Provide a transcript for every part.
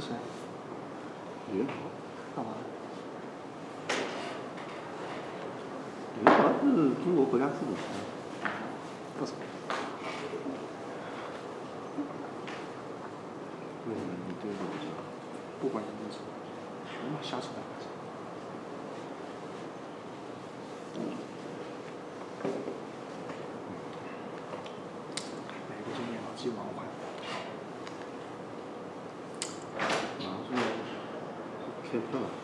是啊，元宝干嘛的？元是中国国家出土。天亮了。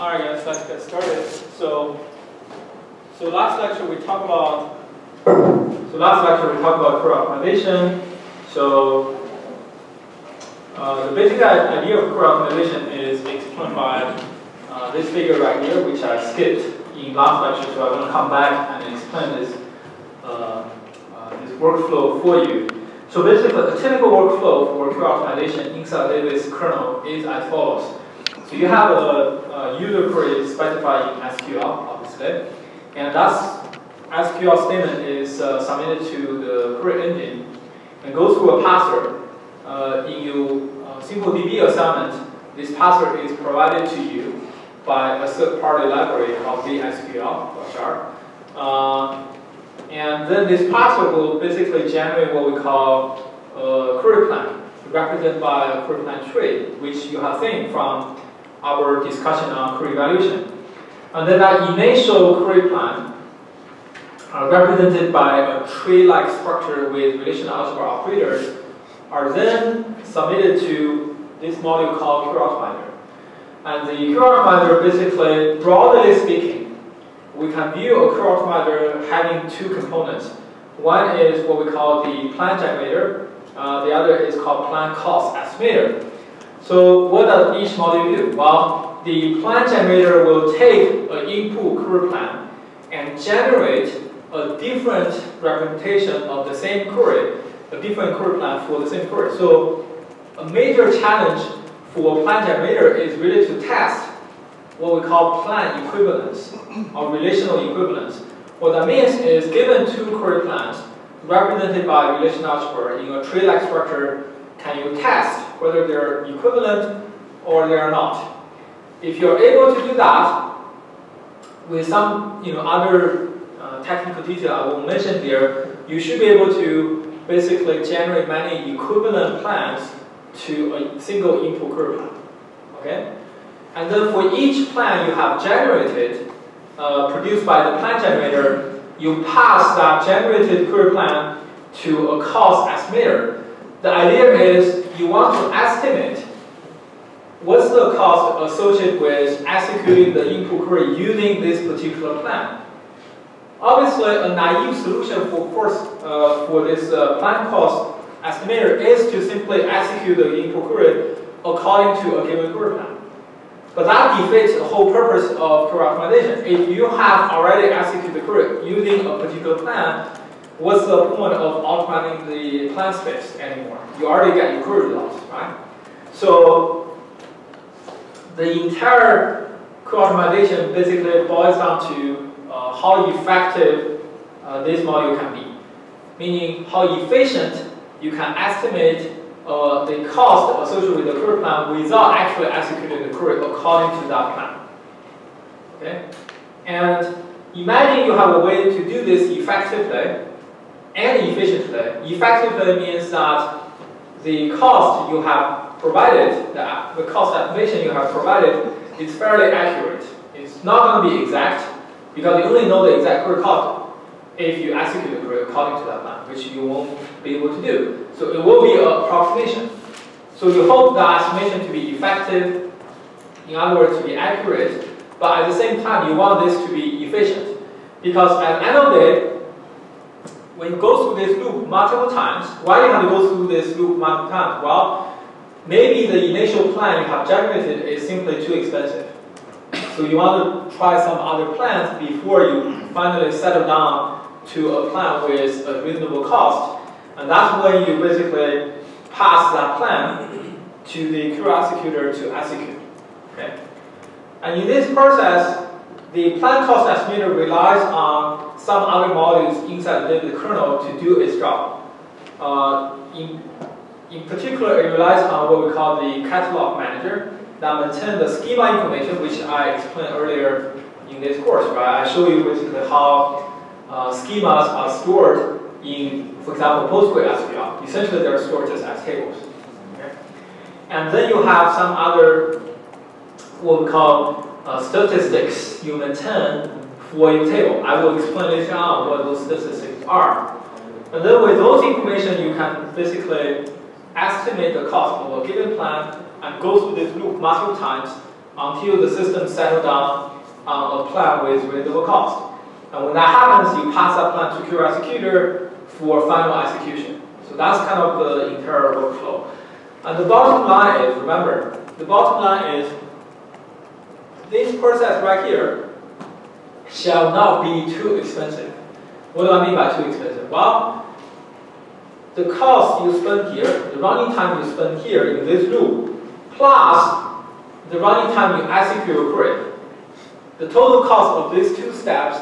All right, guys, let's get started. So, so last lecture we talked about, so last lecture we talked about query optimization. So, uh, the basic idea of query optimization is explained by uh, this figure right here, which I skipped in last lecture, so I'm going to come back and explain this, uh, uh, this workflow for you. So basically, a typical workflow for query optimization inside Davis kernel is as follows. So you have a user query specified in SQL, obviously, and that's SQL statement is uh, submitted to the query engine and goes through a parser. Uh, in your uh, SimpleDB assignment, this parser is provided to you by a third-party library called VSQL or Sharp. Uh, and then this parser will basically generate what we call a query plan, represented by a query plan tree, which you have seen from our discussion on query evaluation. And then that initial query plan are represented by a tree-like structure with relational algebra operators are then submitted to this module called query optimizer. And the query optimizer basically, broadly speaking, we can view a query optimizer having two components. One is what we call the plan generator, uh, the other is called plan cost estimator. So what does each module do? Well, the plan generator will take an input query plan and generate a different representation of the same query, a different query plan for the same query. So a major challenge for plan generator is really to test what we call plan equivalence or relational equivalence. What that means is given two query plans represented by relational algebra in a tree-like structure, can you test whether they're equivalent or they are not? If you're able to do that with some you know, other technical detail I will mention here, you should be able to basically generate many equivalent plans to a single input plan. Okay? And then for each plan you have generated, uh, produced by the plan generator, you pass that generated query plan to a cost estimator. The idea is you want to estimate what's the cost associated with executing the input query using this particular plan. Obviously, a naive solution for course uh, for this uh, plan cost estimator is to simply execute the input query according to a given query plan. But that defeats the whole purpose of query optimization. If you have already executed the query using a particular plan, what's the point of optimizing the plan space anymore? You already get your query results, right? So the entire query optimization basically boils down to uh, how effective uh, this module can be. Meaning how efficient you can estimate uh, the cost associated with the query plan without actually executing the query according to that plan. Okay? And imagine you have a way to do this effectively and efficiently. Effectively means that the cost you have provided, the, the cost estimation you have provided is fairly accurate. It's not going to be exact, because you only know the exact cost if you execute according to that plan, which you won't be able to do. So it will be an approximation. So you hope the estimation to be effective, in other words, to be accurate, but at the same time, you want this to be efficient. Because at the end of the day, when you go through this loop multiple times, why you have to go through this loop multiple times? Well, maybe the initial plan you have generated is simply too expensive. So you want to try some other plans before you finally settle down to a plan with a reasonable cost. And that's when you basically pass that plan to the query executor to execute. Okay? And in this process, the plan cost estimator relies on some other modules inside the kernel to do its job. Uh, in, in particular, it relies on what we call the catalog manager, that maintains the schema information, which I explained earlier in this course, right? I show you basically how uh, schemas are stored in, for example, PostgreSQL. Essentially, they're stored just as tables. Okay? And then you have some other, what we call uh, statistics you maintain for your table. I will explain later on what those statistics are. And then with those information, you can basically estimate the cost of a given plan and go through this loop multiple times until the system settles down on a plan with reasonable cost. And when that happens, you pass that plan to query executor for final execution. So that's kind of the entire workflow. And the bottom line is, remember, the bottom line is this process right here shall not be too expensive. What do I mean by too expensive? Well, the cost you spend here, the running time you spend here in this loop, plus the running time you execute your query. The total cost of these two steps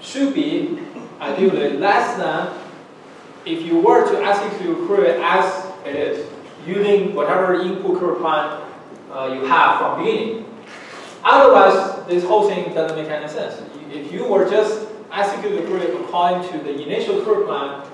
should be ideally less than if you were to execute your query as it is, using whatever input query plan uh, you have from beginning. Otherwise, this whole thing doesn't make any sense. If you were just execute the query according to the initial query plan,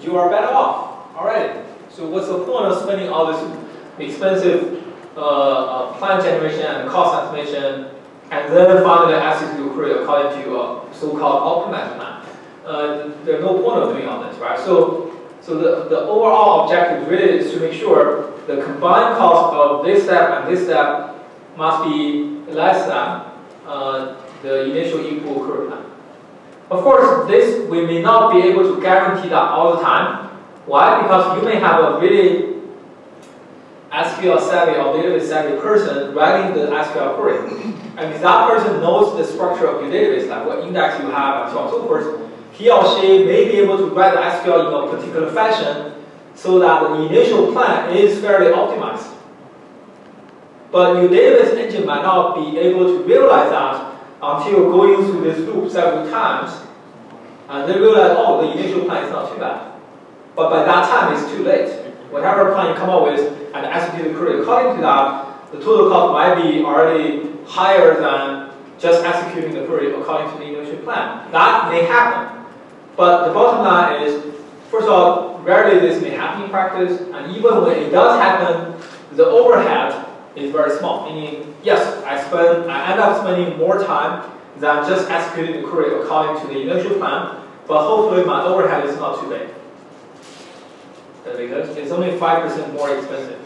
you are better off already. So what's the point of spending all this expensive uh, uh, plan generation and cost estimation, and then finally execute query according to a so-called optimized plan? Uh, there's no point of doing all this, right? So, so the, the overall objective really is to make sure the combined cost of this step and this step must be less than uh, the initial input plan. Of course, this we may not be able to guarantee that all the time. Why? Because you may have a really SQL savvy or database savvy person writing the SQL query. And if that person knows the structure of your database, like what index you have and so on and so forth, he or she may be able to write the SQL in a particular fashion so that the initial plan is fairly optimized. But your database engine might not be able to realize that until going through this loop several times, and they realize, oh, the initial plan is not too bad. But by that time, it's too late. Whatever plan you come up with and execute the query according to that, the total cost might be already higher than just executing the query according to the initial plan. That may happen. But the bottom line is, first of all, rarely this may happen in practice, and even when it does happen, the overhead is very small. Meaning, yes, I spend, I end up spending more time than just executing the query according to the initial plan, but hopefully my overhead is not too big. Because it's only 5% more expensive.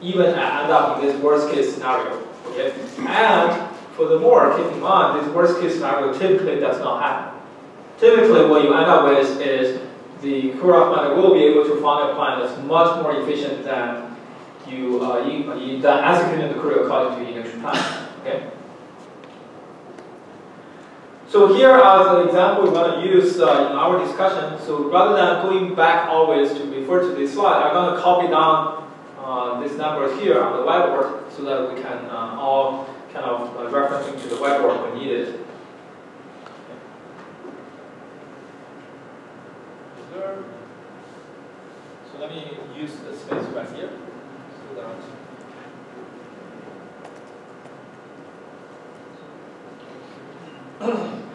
Even I end up in this worst case scenario. Okay? And furthermore, keep in mind, this worst case scenario typically does not happen. Typically, what you end up with is the query optimizer will be able to find a plan that's much more efficient than you, uh, you, you than executing the query according to initial plan. Okay? So here as an example we're going to use uh, in our discussion, so rather than going back always to refer to this slide, I'm going to copy down uh, these numbers here on the whiteboard so that we can uh, all kind of uh, referencing to the whiteboard when needed. So let me use the space right here so that Okay.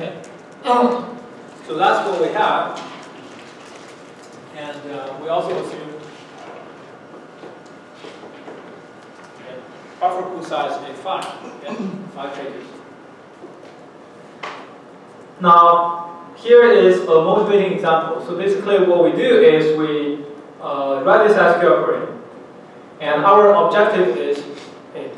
Okay. So that's what we have. And uh, we also assume okay, buffer pool size is 5, okay, 5 pages. Now, here is a motivating example. So basically what we do is we uh, write this SQL query. And our objective is, hey,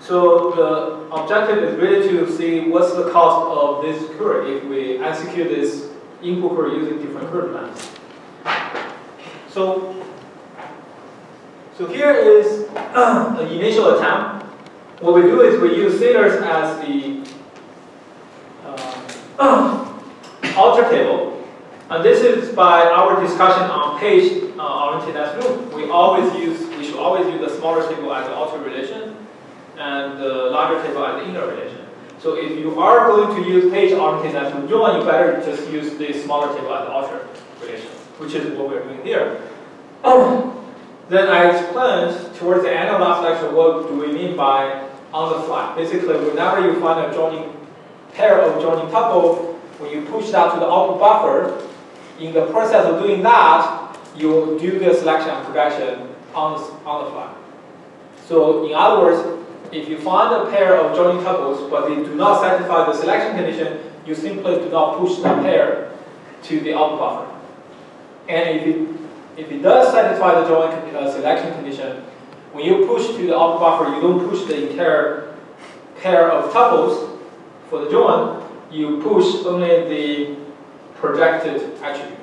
so the objective is really to see what's the cost of this query if we execute this input query using different query plans. So, so here is an initial attempt. What we do is we use sailors as the uh, outer table. And this is by our discussion on page uh, oriented loop. We always use, we should always use the smaller table as the the larger table as the inner relation. So if you are going to use page-oriented network join, you better just use the smaller table as the outer relation, which is what we're doing here. then I explained towards the end of last lecture what do we mean by on the fly. Basically, whenever you find a joining pair of joining tuple, when you push that to the output buffer, in the process of doing that, you do the selection and projection on the, on the fly. So in other words, if you find a pair of joining tuples but they do not satisfy the selection condition, you simply do not push that pair to the output buffer. And if it, if it does satisfy the join uh, selection condition, when you push to the output buffer, you don't push the entire pair of tuples for the join, you push only the projected attribute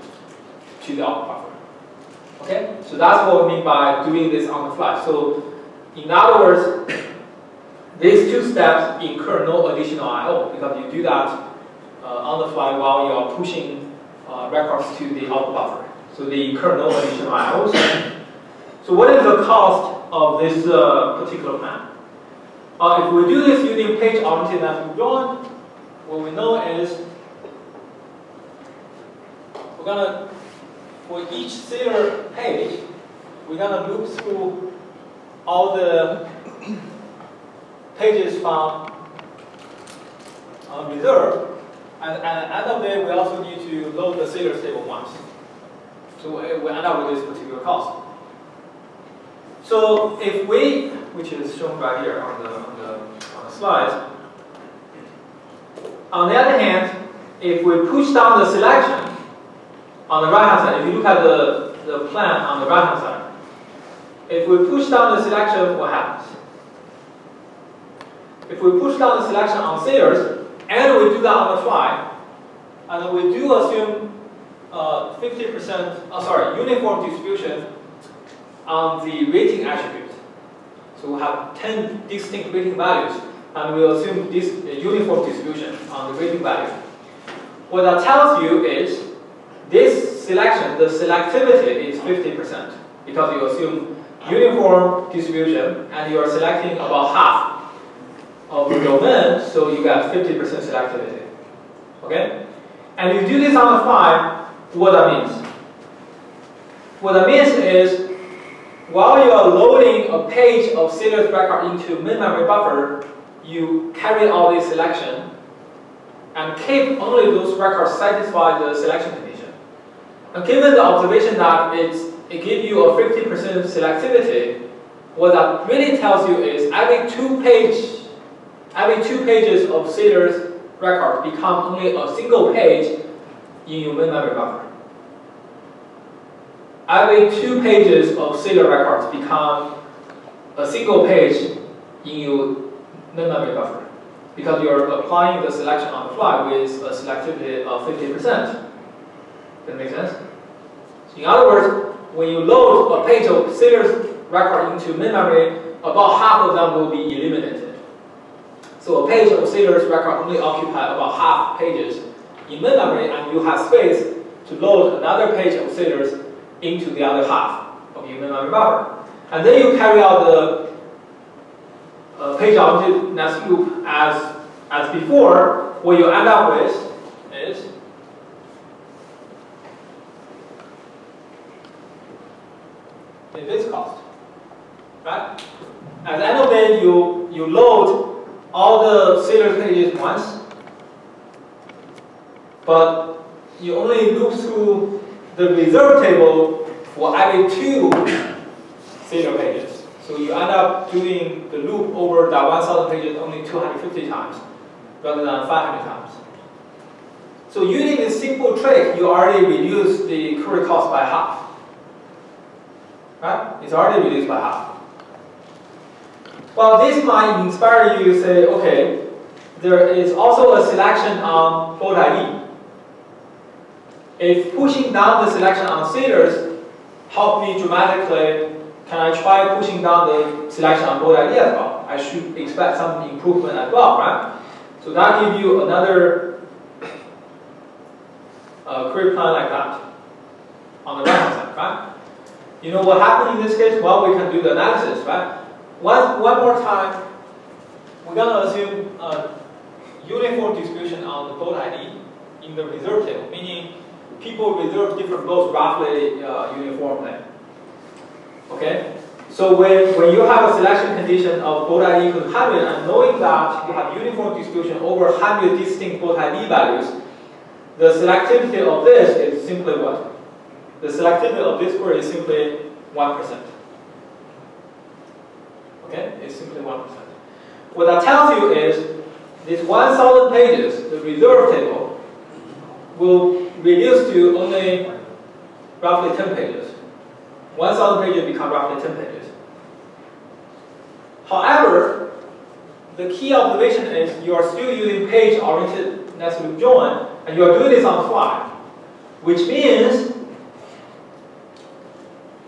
to the output buffer. Okay, so that's what we mean by doing this on the fly. So in other words, these two steps incur no additional I/O because you do that uh, on the fly while you are pushing uh, records to the output buffer. So they incur no additional I/Os. So what is the cost of this uh, particular plan? Uh, if we do this using page-oriented network join, what we know is we're gonna for each Sailor page, we're gonna loop through all the pages from uh, reserve, and, at the end of day, we also need to load the Sailor table once. So we end up with this particular cost. So if we, which is shown right here on the, on the, on the slide, on the other hand, if we push down the selection on the right hand side, if you look at the, the plan on the right hand side, if we push down the selection, what happens? If we push down the selection on Sailors, and we do that on the fly, and we do assume 50%, uh, oh, sorry, uniform distribution on the rating attribute. So we have 10 distinct rating values, and we assume this uniform distribution on the rating value. What that tells you is this selection, the selectivity is 50% because you assume uniform distribution and you are selecting about half of the domain, so you get 50% selectivity. Okay? And you do this on the fly, what that means? What that means is while you are loading a page of serious record into memory buffer, you carry out this selection and keep only those records satisfy the selection condition. And given the observation that it gives you a 50% selectivity, what that really tells you is every two page, every two pages of Sailor's record become only a single page in your main memory buffer. Every two pages of Sailor records become a single page in your main memory buffer because you're applying the selection on the fly with a selectivity of 50%. Does that make sense? In other words, when you load a page of Sailor's record into main memory, about half of them will be eliminated. So a page of Sailor's record only occupy about half pages in memory, and you have space to load another page of Sailor's into the other half of your memory buffer. And then you carry out the uh, page oriented next loop as, as before, what you end up with is is this cost. Right? At the end of day, you, you load all the Sailor pages once, but you only loop through the reserve table for every two Sailor pages. So you end up doing the loop over that 1,000 pages only 250 times rather than 500 times. So using this simple trick, you already reduce the query cost by half. Right? It's already reduced by half. Well, this might inspire you to say, okay, there is also a selection on boat ID. If pushing down the selection on Sailors help me dramatically, can I try pushing down the selection on boat ID as well? I should expect some improvement as well, right? So that gives you another uh, query plan like that on the right hand side, right? You know what happened in this case? Well, we can do the analysis, right? One, one more time, we're gonna assume a uniform distribution on the boat ID in the reserve table, meaning people reserve different boats roughly uh, uniformly. Okay? So when, when you have a selection condition of boat ID equal to 100 and knowing that you have uniform distribution over 100 distinct boat ID values, the selectivity of this is simply what? The selectivity of this query is simply 1%. Okay? It's simply 1%. What that tells you is this 1,000 pages, the reserve table, will reduce to only roughly 10 pages. 1,000 pages become roughly 10 pages. However, the key observation is you are still using page-oriented nested join, and you are doing this on the fly, which means,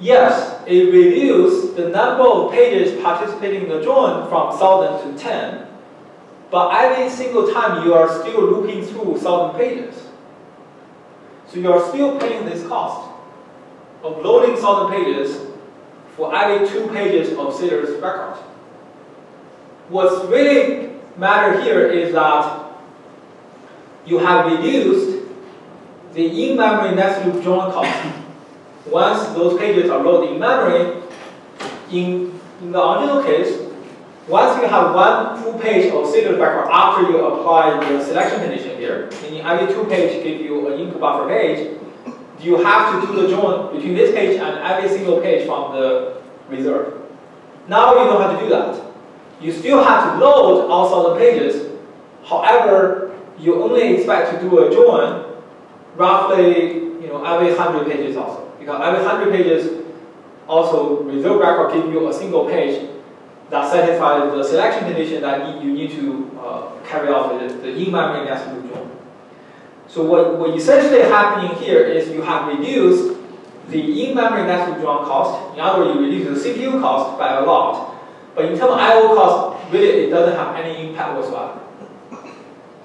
yes, it reduces the number of pages participating in the join from 1,000 to 10, but every single time you are still looping through 1,000 pages. So you are still paying this cost of loading 1,000 pages for every two pages of Sailor's record. What's really matter here is that you have reduced the in-memory nested loop join cost. Once those pages are loaded in memory, in, in the original case, once you have one full page of Sailor's record after you apply the selection condition here, meaning every two page give you an input buffer page, you have to do the join between this page and every single page from the reserve. Now you don't have to do that. You still have to load all the pages. However, you only expect to do a join roughly you know, every 100 pages also. Because every 100 pages also reserve record give you a single page that satisfies the selection condition that you need to uh, carry out the, the in-memory nested loop join. So what, what essentially happening here is you have reduced the in-memory nested loop join cost. In other words, you reduce the CPU cost by a lot. But in terms of I/O cost, really it doesn't have any impact whatsoever.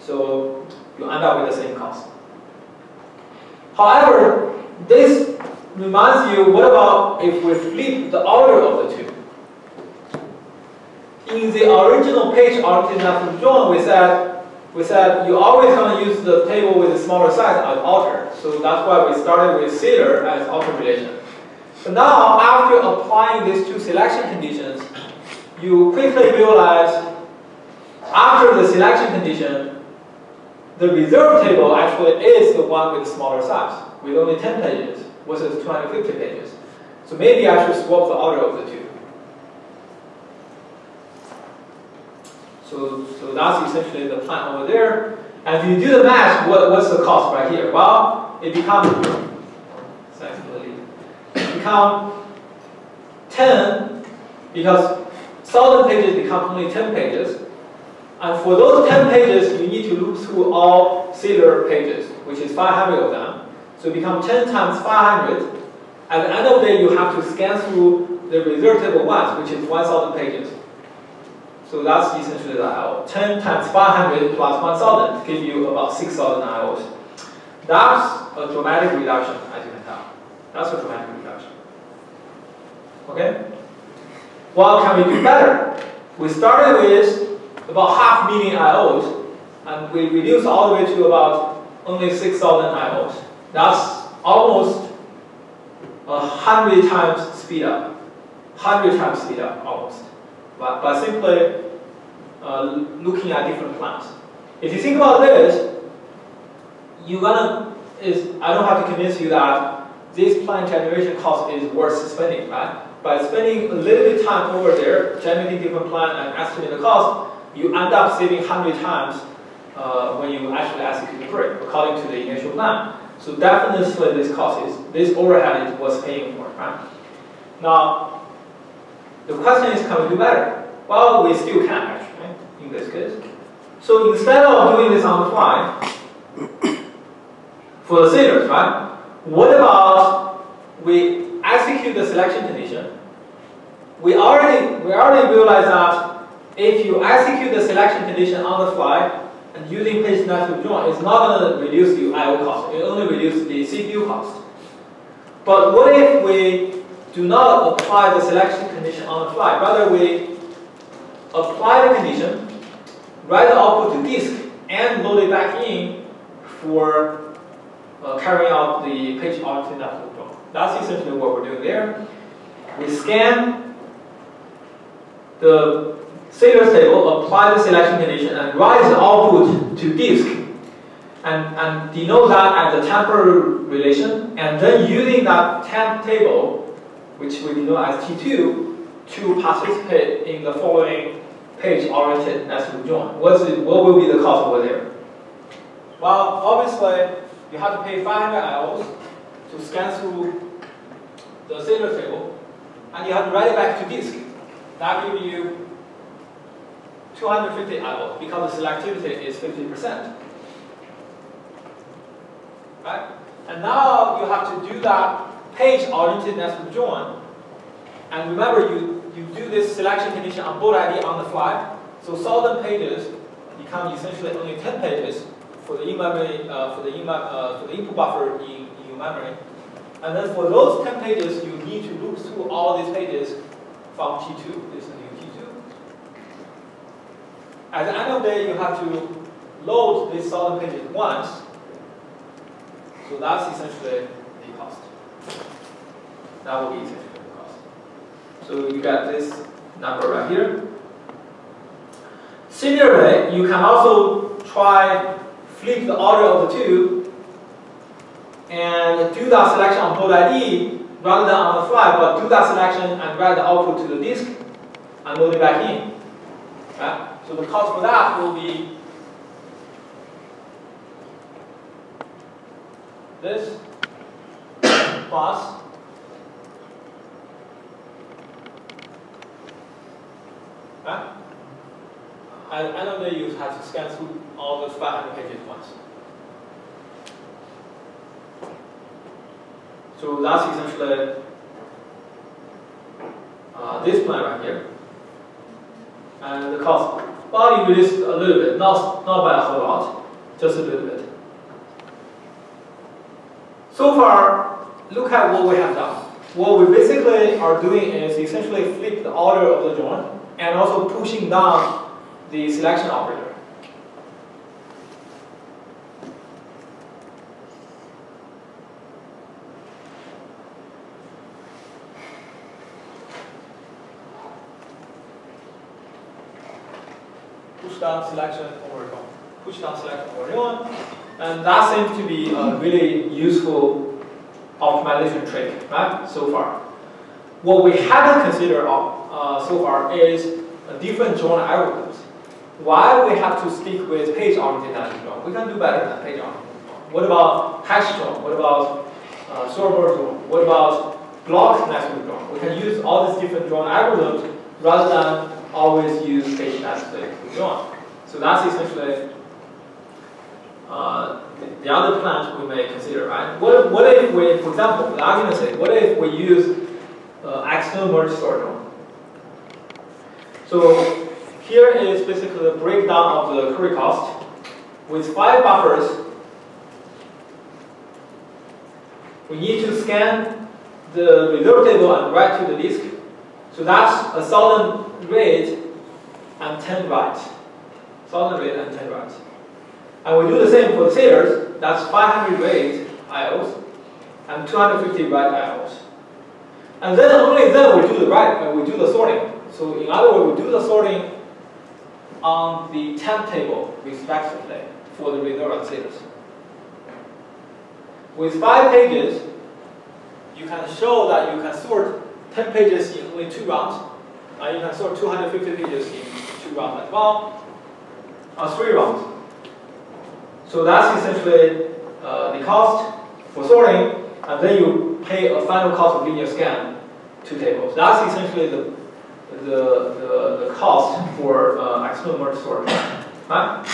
So you end up with the same cost. However, this reminds you, what about if we flip the order of the two? In the original page nested join, we said we said you're always to use the table with a smaller size as outer. So that's why we started with Sailor as outer relation. But now, after applying these two selection conditions, you quickly realize after the selection condition, the reserve table actually is the one with the smaller size, with only 10 pages versus 250 pages. So maybe I should swap the order of the two. So, so that's essentially the plan over there. And if you do the math, what, what's the cost right here? Well, it becomes, it become 10 because 1000 pages become only 10 pages. And for those 10 pages, you need to loop through all Sailor pages, which is 500 of them. So it becomes 10 times 500. At the end of the day, you have to scan through the reserve table once, which is 1000 pages. So that's essentially the IO. 10 times 500 plus 1000 give you about 6000 IOs. That's a dramatic reduction, as you can tell. That's a dramatic reduction. Okay? What can we do better? We started with about half million IOs, and we reduced all the way to about only 6,000 IOs. That's almost a hundred times speed up. Hundred times speed up, almost by, by simply uh, looking at different plans. If you think about this, you're gonna is I don't have to convince you that this plan generation cost is worth spending, right? By spending a little bit time over there, generating different plan and estimating the cost, you end up saving 100 times uh, when you actually execute the query, according to the initial plan. So definitely this cost is, this overhead is worth paying for, right? Now, the question is, can we do better? Well, we still can actually, in this case. So instead of doing this on the fly, for the sailors, right? What about we execute the selection condition? We already we already realized that if you execute the selection condition on the fly and using page nested join, is not going to reduce the I/O cost. It only reduces the CPU cost. But what if we do not apply the selection condition on the fly. Rather, we apply the condition, write the output to disk, and load it back in for uh, carrying out the page oriented nested loop join. That's essentially what we're doing there. We scan the status table, oh, apply the selection condition, and write the output to disk, and, and denote that as a temporal relation, and then using that temp table, which we denote as T2, to participate in the following page-oriented nested loop join. What's it, what will be the cost over there? Well, obviously, you have to pay 500 IOs to scan through the serial table, and you have to write it back to disk. That gives you 250 IOs because the selectivity is 50%. Right? And now you have to do that page-oriented nested loop join. And remember, you, you do this selection condition on boat ID on the fly. So 1,000 pages become essentially only 10 pages for the in-memory, uh, for in uh, for the input buffer in, in your memory. And then for those 10 pages, you need to look through all these pages from T2, this new T2. At the end of the day, you have to load these 1,000 pages once. So that's essentially the cost. That will be essentially the cost. So you got this number right here. Similarly, you can also try flip the order of the two and do that selection on boat ID rather than on the fly, but do that selection and write the output to the disk and load it back in. Right? So the cost for that will be this plus the of the day, you have to scan through all those 500 pages once. So that's essentially uh, this plan right here. And the cost, you reduce a little bit, not, not by a whole lot, just a little bit. So far, look at what we have done. What we basically are doing is essentially flip the order of the join and also pushing down the selection operator. Push down selection over. Push down selection over one. And that seems to be a really useful optimization trick, right, so far. What we haven't considered uh, so far is different join algorithms. Why we have to stick with page-oriented join? We can do better than page-oriented What about hash join? What about uh, server join? What about block nested loop join? We can use all these different join algorithms rather than always use page nested loop join. So that's essentially uh, the other plans we may consider, right? What, what if we, for example, for the argument's sake, what if we use uh, external merge sort? So here is basically the breakdown of the query cost. With five buffers, we need to scan the reserve table and write to the disk. So that's a thousand read and 10 write. Thousand read and 10 write. And we do the same for the sailors. That's 500 read IOs and 250 write IOs. And then only then we do the right, uh, we do the sorting. So in other words, we do the sorting on the temp table respectively for the reserve sailors. With five pages, you can show that you can sort 10 pages in only two rounds, and you can sort 250 pages in two rounds as well, or three rounds. So that's essentially uh, the cost for sorting, and then you pay a final cost of linear scan to tables. That's essentially the the, the, the cost for uh, external merge sort. Right?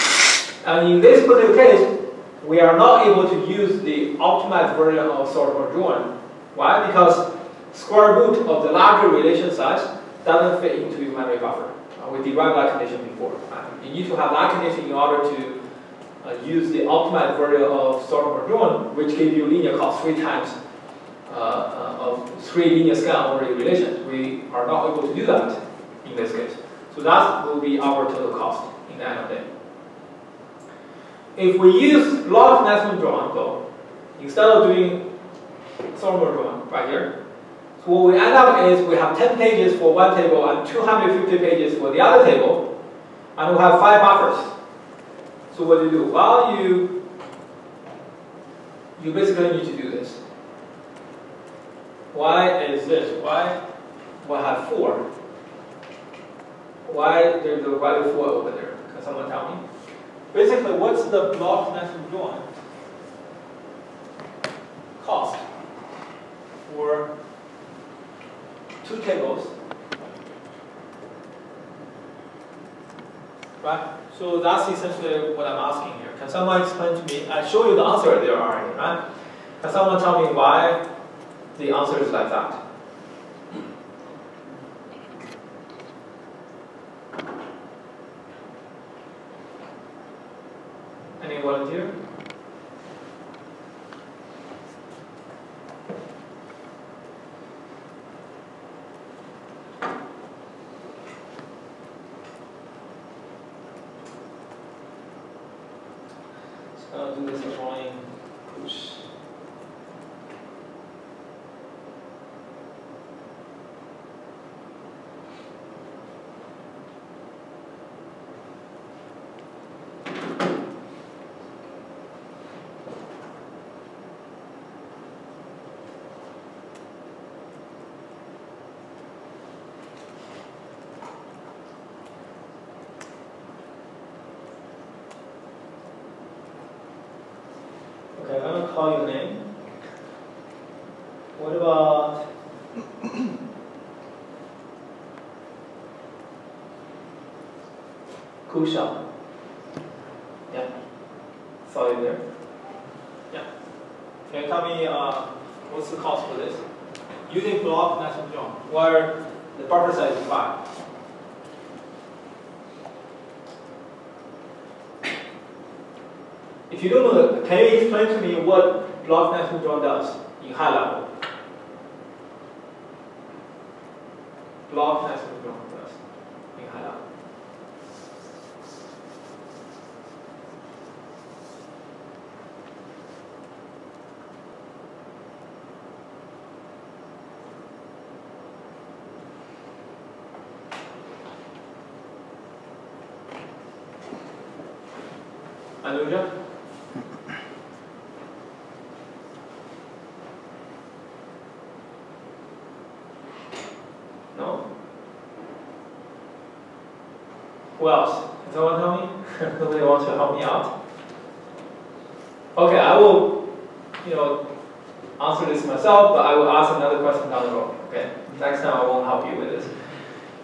And in this particular case, we are not able to use the optimized version of sort merge join. Why? Because square root of the larger relation size doesn't fit into your memory buffer. We derived that condition before. You need to have that condition in order to uh, use the optimized version of merge join, which gives you linear cost three times uh, uh, of three linear scan over the relations. We are not able to do that in this case. So that will be our total cost in the end of the day. if we use block nesting drawing though, instead of doing thermal drawing right here, so what we end up is we have 10 pages for one table and 250 pages for the other table, and we have five buffers. So what do you do? Well, you you basically need to do this. Why is this? Why we have four? Why there's a value four over there? Can someone tell me? Basically, what's the block nested join cost for two tables? Right? So that's essentially what I'm asking here. Can someone explain to me? I show you the answer there already, right? Can someone tell me why the answer is like that? Any volunteer? So I'll do this drawing push. Okay, I'm gonna call your name. What about Kusha? Yeah. Saw you there. Yeah. Can you tell me uh, what's the cost for this? Using block national John, where the buffer size is five. If you don't know, can you explain to me what block nesting drawn does in high level? Block nesting drawn does in high level. Anuja? No? Who else? Can someone tell me? Nobody wants to help me out? Okay, I will, you know, answer this myself, but I will ask another question down the road. Okay? Next time I won't help you with this.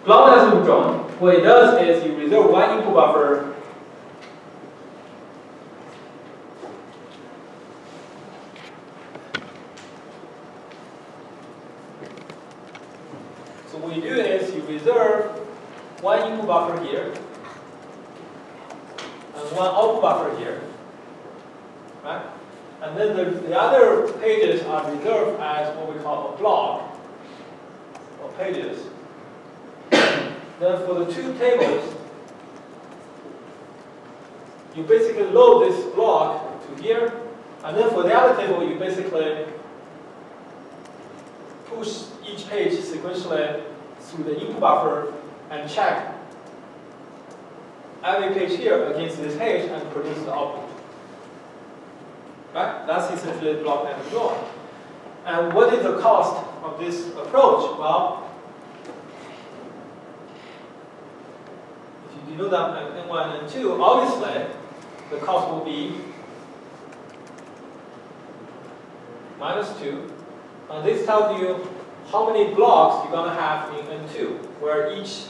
Block nesting drawn. What it does is you reserve one input buffer So what you do is you reserve one input buffer here and one output buffer here, right? And then the, the other pages reserved as what we call a block of pages. then for the two tables, you basically load this block to here, and then for the other table, you basically push each page sequentially through the input buffer and check every page here against this page and produce the output. Right? That's essentially block and draw. And what is the cost of this approach? Well, if you do that in N1 and N2, obviously the cost will be minus 2 And this tells you how many blocks you're going to have in N2, where each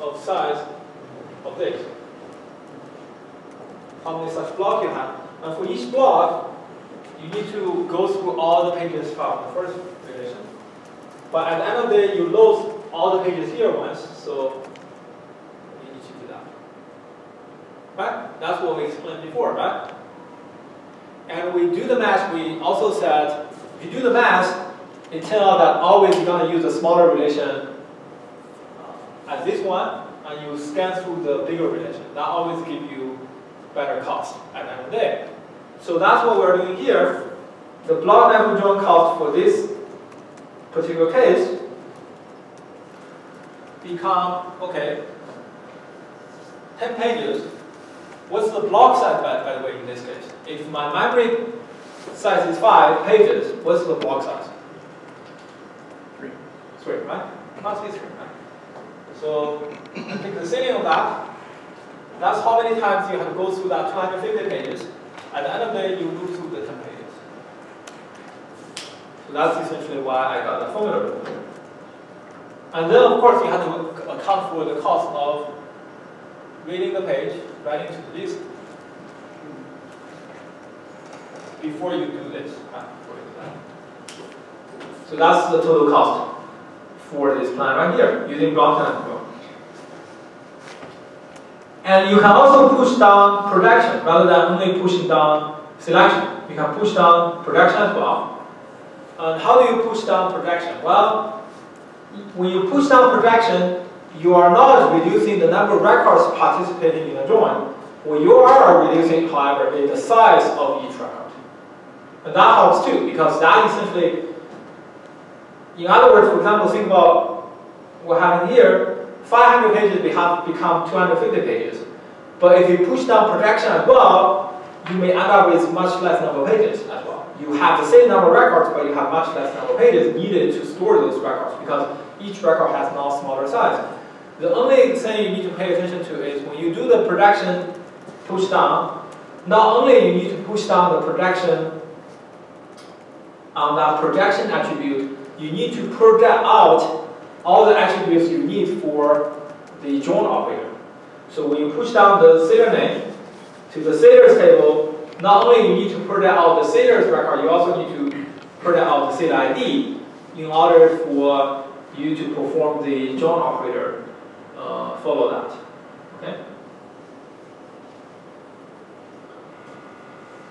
of size of this. How many such blocks you have. And for each block, you need to go through all the pages from the first relation. But at the end of the day, you load all the pages here once, so you need to do that. Right? That's what we explained before, right? And we do the math, we also said, if you do the math, it turns out that always you're going to use a smaller relation uh, as this one, and you scan through the bigger relation. That always gives you better cost at the end of the day. So that's what we're doing here. The block nested loop join cost for this particular case become, okay, 10 pages. What's the block size, by, by the way, in this case? If my memory size is 5 pages, what's the block size? 3. 3, right? Must be 3, right? So, take the ceiling of that. That's how many times you have to go through that 250 pages. At the end of the day, you move through the 10 pages. So that's essentially why I got the formula. And then, of course, you have to account for the cost of reading the page, writing to the disk, before you do this. Ah, do that. So that's the total cost for this plan right here, using block time. And you can also push down projection rather than only pushing down selection. You can push down projection as well. And how do you push down projection? Well, when you push down projection, you are not reducing the number of records participating in a join. What you are reducing, however, is the size of each record. And that helps too, because that essentially, in other words, for example, think about what happened here. 500 pages become 250 pages. But if you push down projection as well, you may end up with much less number of pages as well. You have the same number of records, but you have much less number of pages needed to store those records because each record has now smaller size. The only thing you need to pay attention to is when you do the projection push down, not only you need to push down the projection on um, that projection attribute, you need to project out all the attributes you need for the join operator. So when you push down the sailor name to the sailors table, not only you need to project out the sailors record, you also need to project out the sailor ID in order for you to perform the join operator uh, follow that. Okay?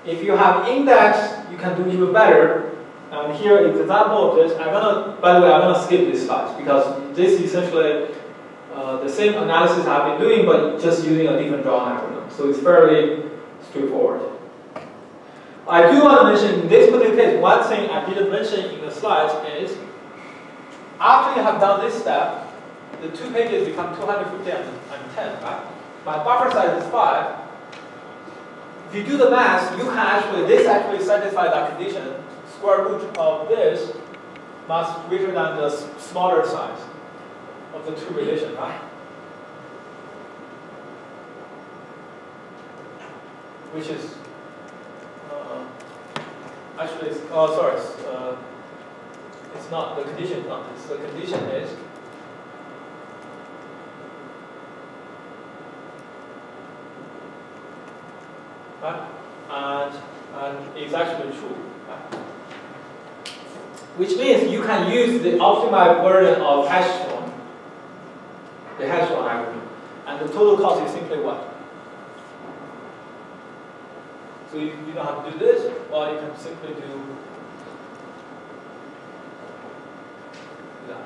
If you have index, you can do even better. And here is the example of this. I'm gonna, by the way, I'm gonna skip this slide because this is essentially uh, the same analysis I've been doing, but just using a different drawing algorithm. So it's fairly straightforward. I do want to mention in this particular case, one thing I didn't mention in the slides is after you have done this step, the two pages become 250 and, 10, right? My buffer size is 5. If you do the math, you can actually, this actually satisfies that condition. Square root of this must be greater than the smaller size of the two relation, right? Which is, uh, actually, it's, oh, sorry, it's, uh, it's not, the condition not this. The condition is right? And, and it's actually true. Right? Which means you can use the optimized version of hash join, the hash join and the total cost is simply what? So you, you don't have to do this, or you can simply do that.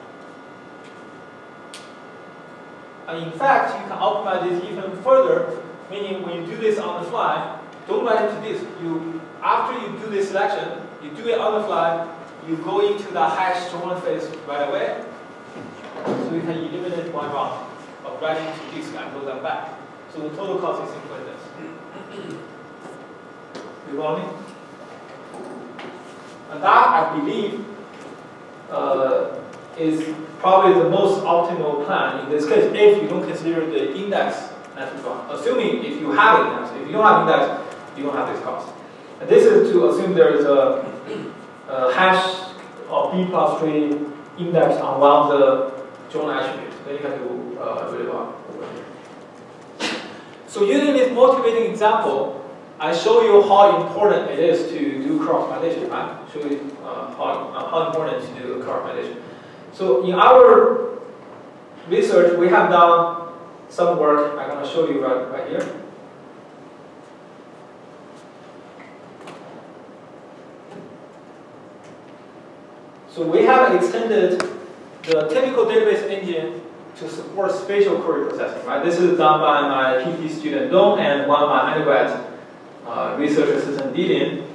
And in fact, you can optimize this even further, meaning when you do this on the fly, don't write it to this. You, after you do this selection, you do it on the fly, you go into the hash join phase right away. You can eliminate one round of writing to disk and roll them back. So the total cost is simply this. You follow me? And that, I believe, uh, is probably the most optimal plan in this case if you don't consider the index nested loop Assuming if you have index, if you don't have index, you don't have this cost. And this is to assume there is a, a hash of b plus tree index on one of the join attributes. Then you can do uh, really. So using this motivating example, I show you how important it is to do cross validation. Right? Show you uh, how, uh, how important to do cross validation. So in our research, we have done some work. I'm going to show you right, right here. So we have extended the typical database engine to support spatial query processing, right? This is done by my PhD student Dong and one of my undergrad uh, research assistant Dilin.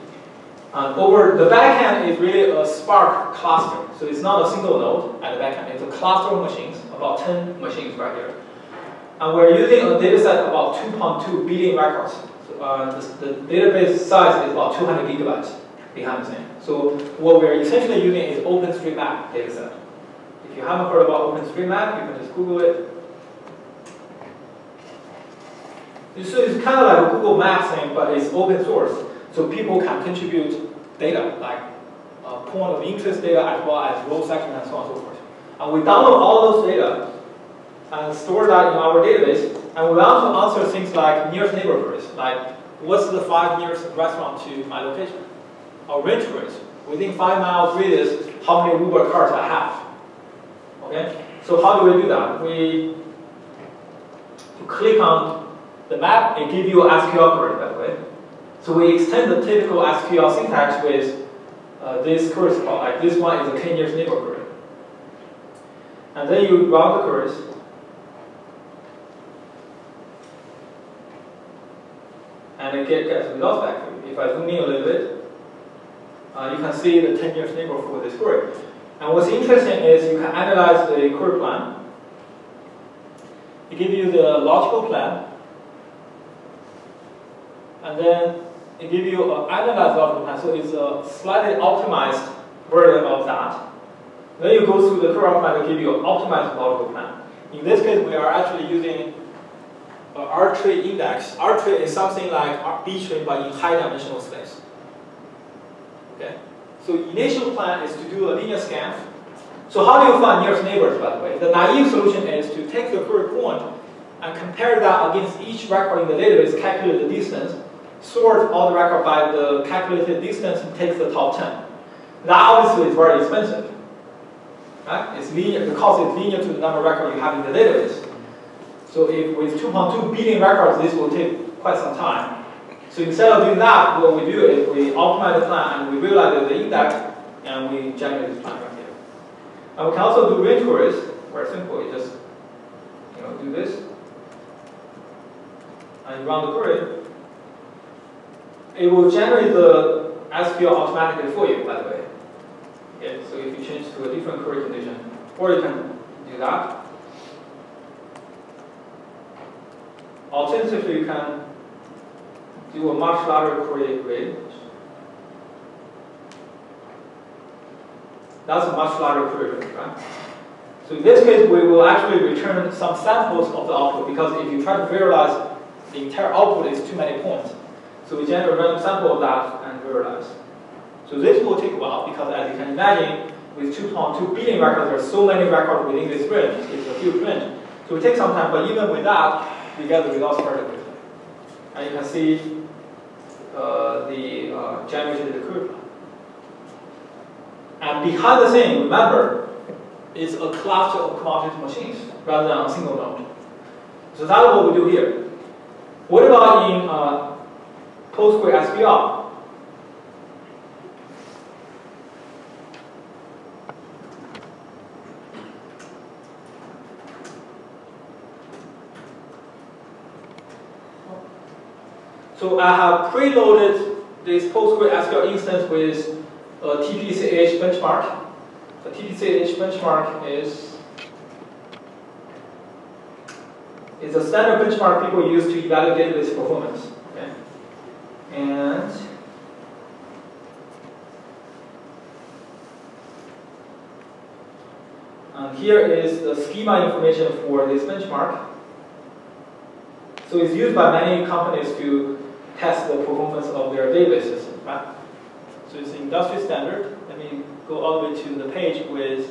And over the backend is really a Spark cluster. So it's not a single node at the backend. It's a cluster of machines, about 10 machines right here. And we're using a data set about 2.2 billion records. So, uh, the, the, database size is about 200 gigabytes behind the scene. So what we're essentially using is OpenStreetMap dataset. If you haven't heard about OpenStreetMap, you can just Google it. So it's kind of like a Google Maps thing, but it's open source. So people can contribute data, like uh, point of interest data as well as row section and so on and so forth. And we download all those data and store that in our database. And we also answer things like nearest neighborhoods, like what's the five nearest restaurant to my location? Or range race. Within five miles radius, how many Uber cars I have. Okay? So how do we do that? We click on the map and give you SQL query, by the way. So we extend the typical SQL syntax with uh, this query. Like this one is a k-nearest neighbor query. And then you run the queries. And it get, gets results back. If I zoom in a little bit, uh, you can see the 10 nearest neighbor for this query. And what's interesting is you can analyze the query plan. It gives you the logical plan. And then it gives you an analyzed logical plan. So it's a slightly optimized version of that. Then you go through the query plan to give you an optimized logical plan. In this case, we are actually using R-tree index. R-tree is something like B-tree but in high dimensional space. Okay? So initial plan is to do a linear scan. So how do you find nearest neighbors, by the way? The naive solution is to take the query point and compare that against each record in the database, calculate the distance, sort all the record by the calculated distance, and take the top 10. That obviously is very expensive. Right? It's linear, the cost is linear to the number of records you have in the database. So if with 2.2 billion records, this will take quite some time. So instead of doing that, what we do is we optimize the plan and we realize the index and we generate this plan right here. And we can also do range queries, very simple, you just you know, do this and run the query. It will generate the SQL automatically for you, by the way. Okay, so if you change to a different query condition, or you can do that. Alternatively, you can do a much larger query grid. That's a much larger query grid, right? So in this case, we will actually return some samples of the output because if you try to visualize the entire output is too many points. So we generate a random sample of that and visualize. So this will take a while because as you can imagine, with 2.2 billion records, there are so many records within this range. It's a huge range. So it takes some time, but even with that, we get the results very quickly. And you can see the uh, generated query plan. And behind the scene, remember, is a cluster of commodity machines rather than a single node. So that's what we do here. What about in uh, PostgreSQL? So I have preloaded this PostgreSQL instance with a TPCH benchmark. The TPCH benchmark is, is a standard benchmark people use to evaluate database performance. Okay? And and here is the schema information for this benchmark. So it's used by many companies to test the performance of their database right? So it's industry standard. Let me go all the way to the page with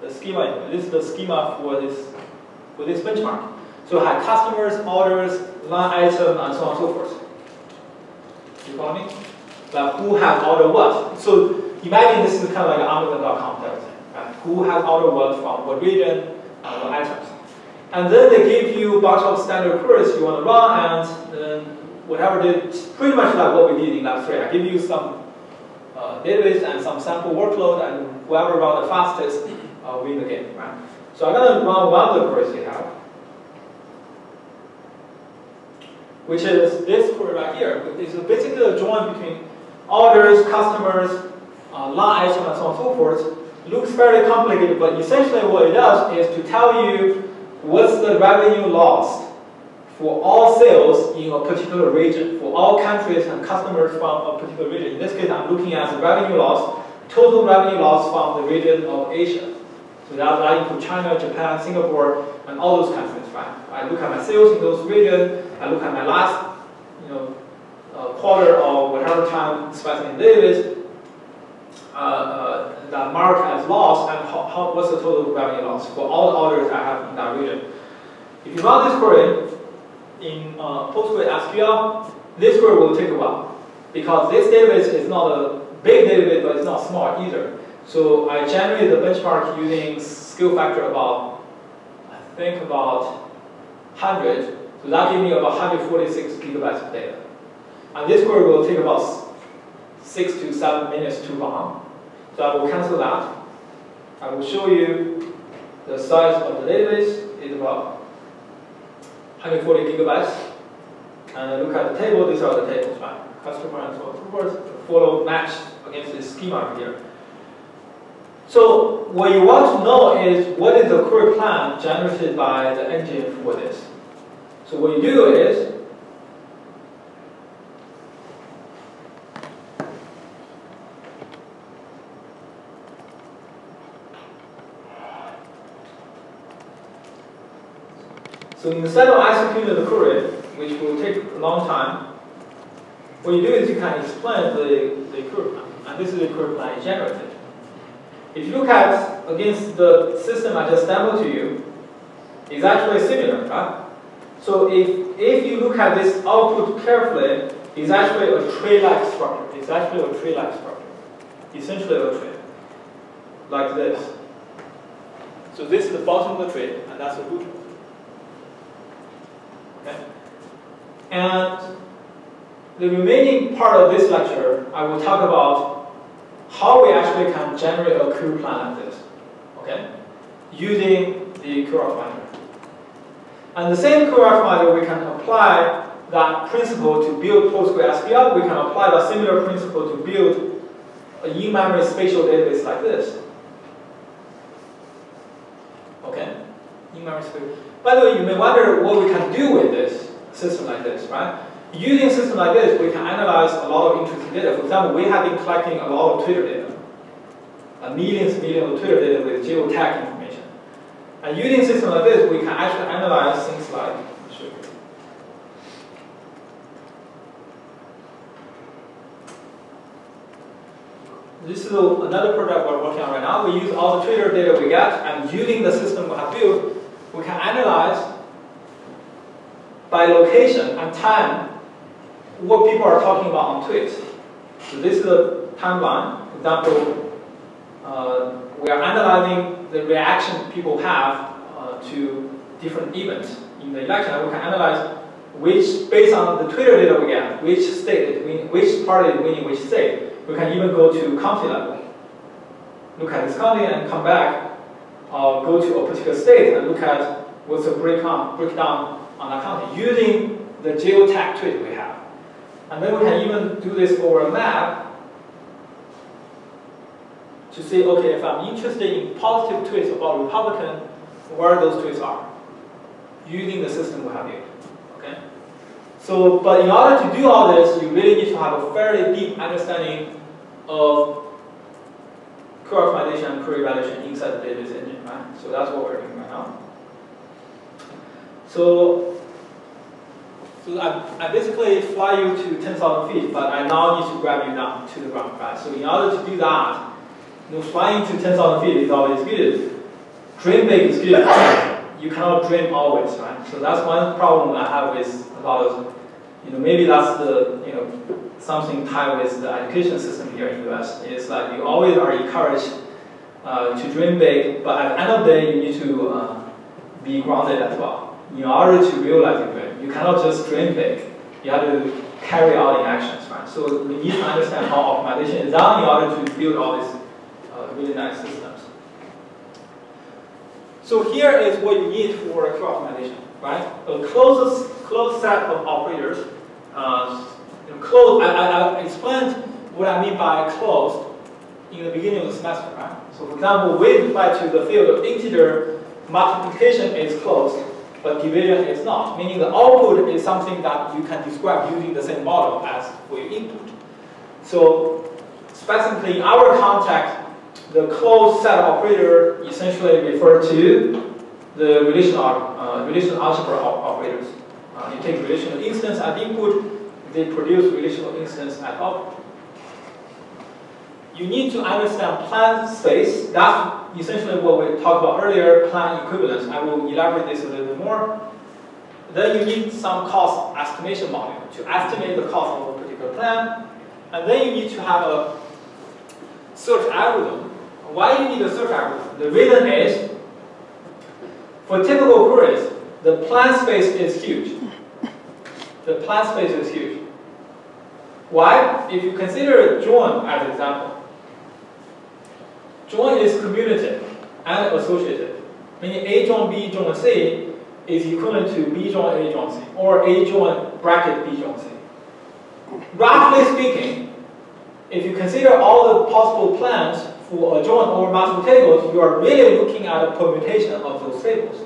the schema. This is the schema for this for this benchmark. So I have customers, orders, line item, and so on and so forth. You follow me? Like who has ordered what? So imagine this is kind of like Amazon.com type thing. Right? Who has ordered what from what region and what items. And then they give you a bunch of standard queries you want to run, and then whatever did, pretty much like what we did in lab three. I give you some uh, database and some sample workload, and whoever run the fastest uh, win the game, right? So I'm gonna run one of the queries you have, which is this query right here. It's basically a join between orders, customers, uh, line item, and so on and so forth. Looks very complicated, but essentially what it does is to tell you what's the revenue lost for all sales in a particular region, for all countries and customers from a particular region. In this case, I'm looking at the revenue loss, total revenue loss from the region of Asia. So that, that includes China, Japan, Singapore, and all those countries, right? I look at my sales in those regions, I look at my last, you know, uh, quarter or whatever time specified in uh, uh, that mark as loss and how, how, what's the total revenue loss for all the orders I have in that region. If you run this query in uh, PostgreSQL, this query will take a while because this database is not a big database, but it's not small either. So I generated the benchmark using scale factor about, I think about 100. So that gave me about 146 gigabytes of data. And this query will take about six to seven minutes to run. So I will cancel that. I will show you the size of the database is about 140 gigabytes. And look at the table, these are the tables, right? Customer and so forth, follow match against this schema here. So what you want to know is what is the query plan generated by the engine for this. So what you do is So instead of executing the query, which will take a long time, what you do is you can explain the, the query plan. And this is the query plan generated. If you look at against the system I just demoed to you, it's actually similar, right? So if, if you look at this output carefully, it's actually a tree-like structure. It's actually a tree-like structure. Essentially a tree. Like this. So this is the bottom of the tree, and that's the root Okay? And the remaining part of this lecture, I will talk about how we actually can generate a query plan like this, okay? Using the query optimizer. And the same query optimizer, we can apply that principle to build PostgreSQL. We can apply that similar principle to build a in-memory spatial database like this. Okay? By the way, you may wonder what we can do with this system like this, right? Using a system like this, we can analyze a lot of interesting data. For example, we have been collecting a lot of Twitter data, uh, millions and millions of Twitter data with geotag information. And using a system like this, we can actually analyze things like, This is another project we're working on right now. We use all the Twitter data we get, and using the system we have built, we can analyze by location and time what people are talking about on tweets. So this is the timeline. For example, uh, we are analyzing the reaction people have uh, to different events in the election, we can analyze which, based on the Twitter data we get, which state is winning, which party is winning which state. We can even go to county level. Look at this county and come back uh, go to a particular state and look at what's the breakdown, breakdown on that using the geotag tweet we have. And then we can even do this over a map to say, okay, if I'm interested in positive tweets about Republican, where those tweets are, using the system we have here. Okay? So, but in order to do all this, you really need to have a fairly deep understanding of query optimization and query evaluation inside the database engine, right? So that's what we're doing right now. So, so I, I basically fly you to 10,000 feet, but I now need to grab you down to the ground, right? So in order to do that, you know, flying to 10,000 feet is always good. Dream big is good. You cannot dream always, right? So that's one problem I have with a lot of, you know, maybe that's the, you know, something tied with the education system here in the US is that you always are encouraged uh, to dream big, but at the end of the day, you need to uh, be grounded as well. In order to realize your dream, you cannot just dream big. You have to carry out in actions, right? So we need to understand how optimization is done in order to build all these uh, really nice systems. So here is what you need for Q optimization, right? A closed, closed set of operators. Uh, closed, I, I, I explained what I mean by closed in the beginning of the semester, right? So for example, we apply to the field of integer multiplication is closed, but division is not, meaning the output is something that you can describe using the same model as for your input. So specifically in our context, the closed set operator essentially refer to the relational, relational algebra operators. Uh, you take relational instance as input, they produce relational instance as output. You need to understand plan space. That's essentially what we talked about earlier, plan equivalence. I will elaborate this a little bit more. Then you need some cost estimation model to estimate the cost of a particular plan. And then you need to have a search algorithm. Why do you need a search algorithm? The reason is, for typical queries, the plan space is huge. The plan space is huge. Why? If you consider join as an example, join is commutative and associative, meaning A join B join C is equivalent to B join A join C, or A join bracket B join C. Roughly speaking, if you consider all the possible plans for a join over multiple tables, you are really looking at a permutation of those tables.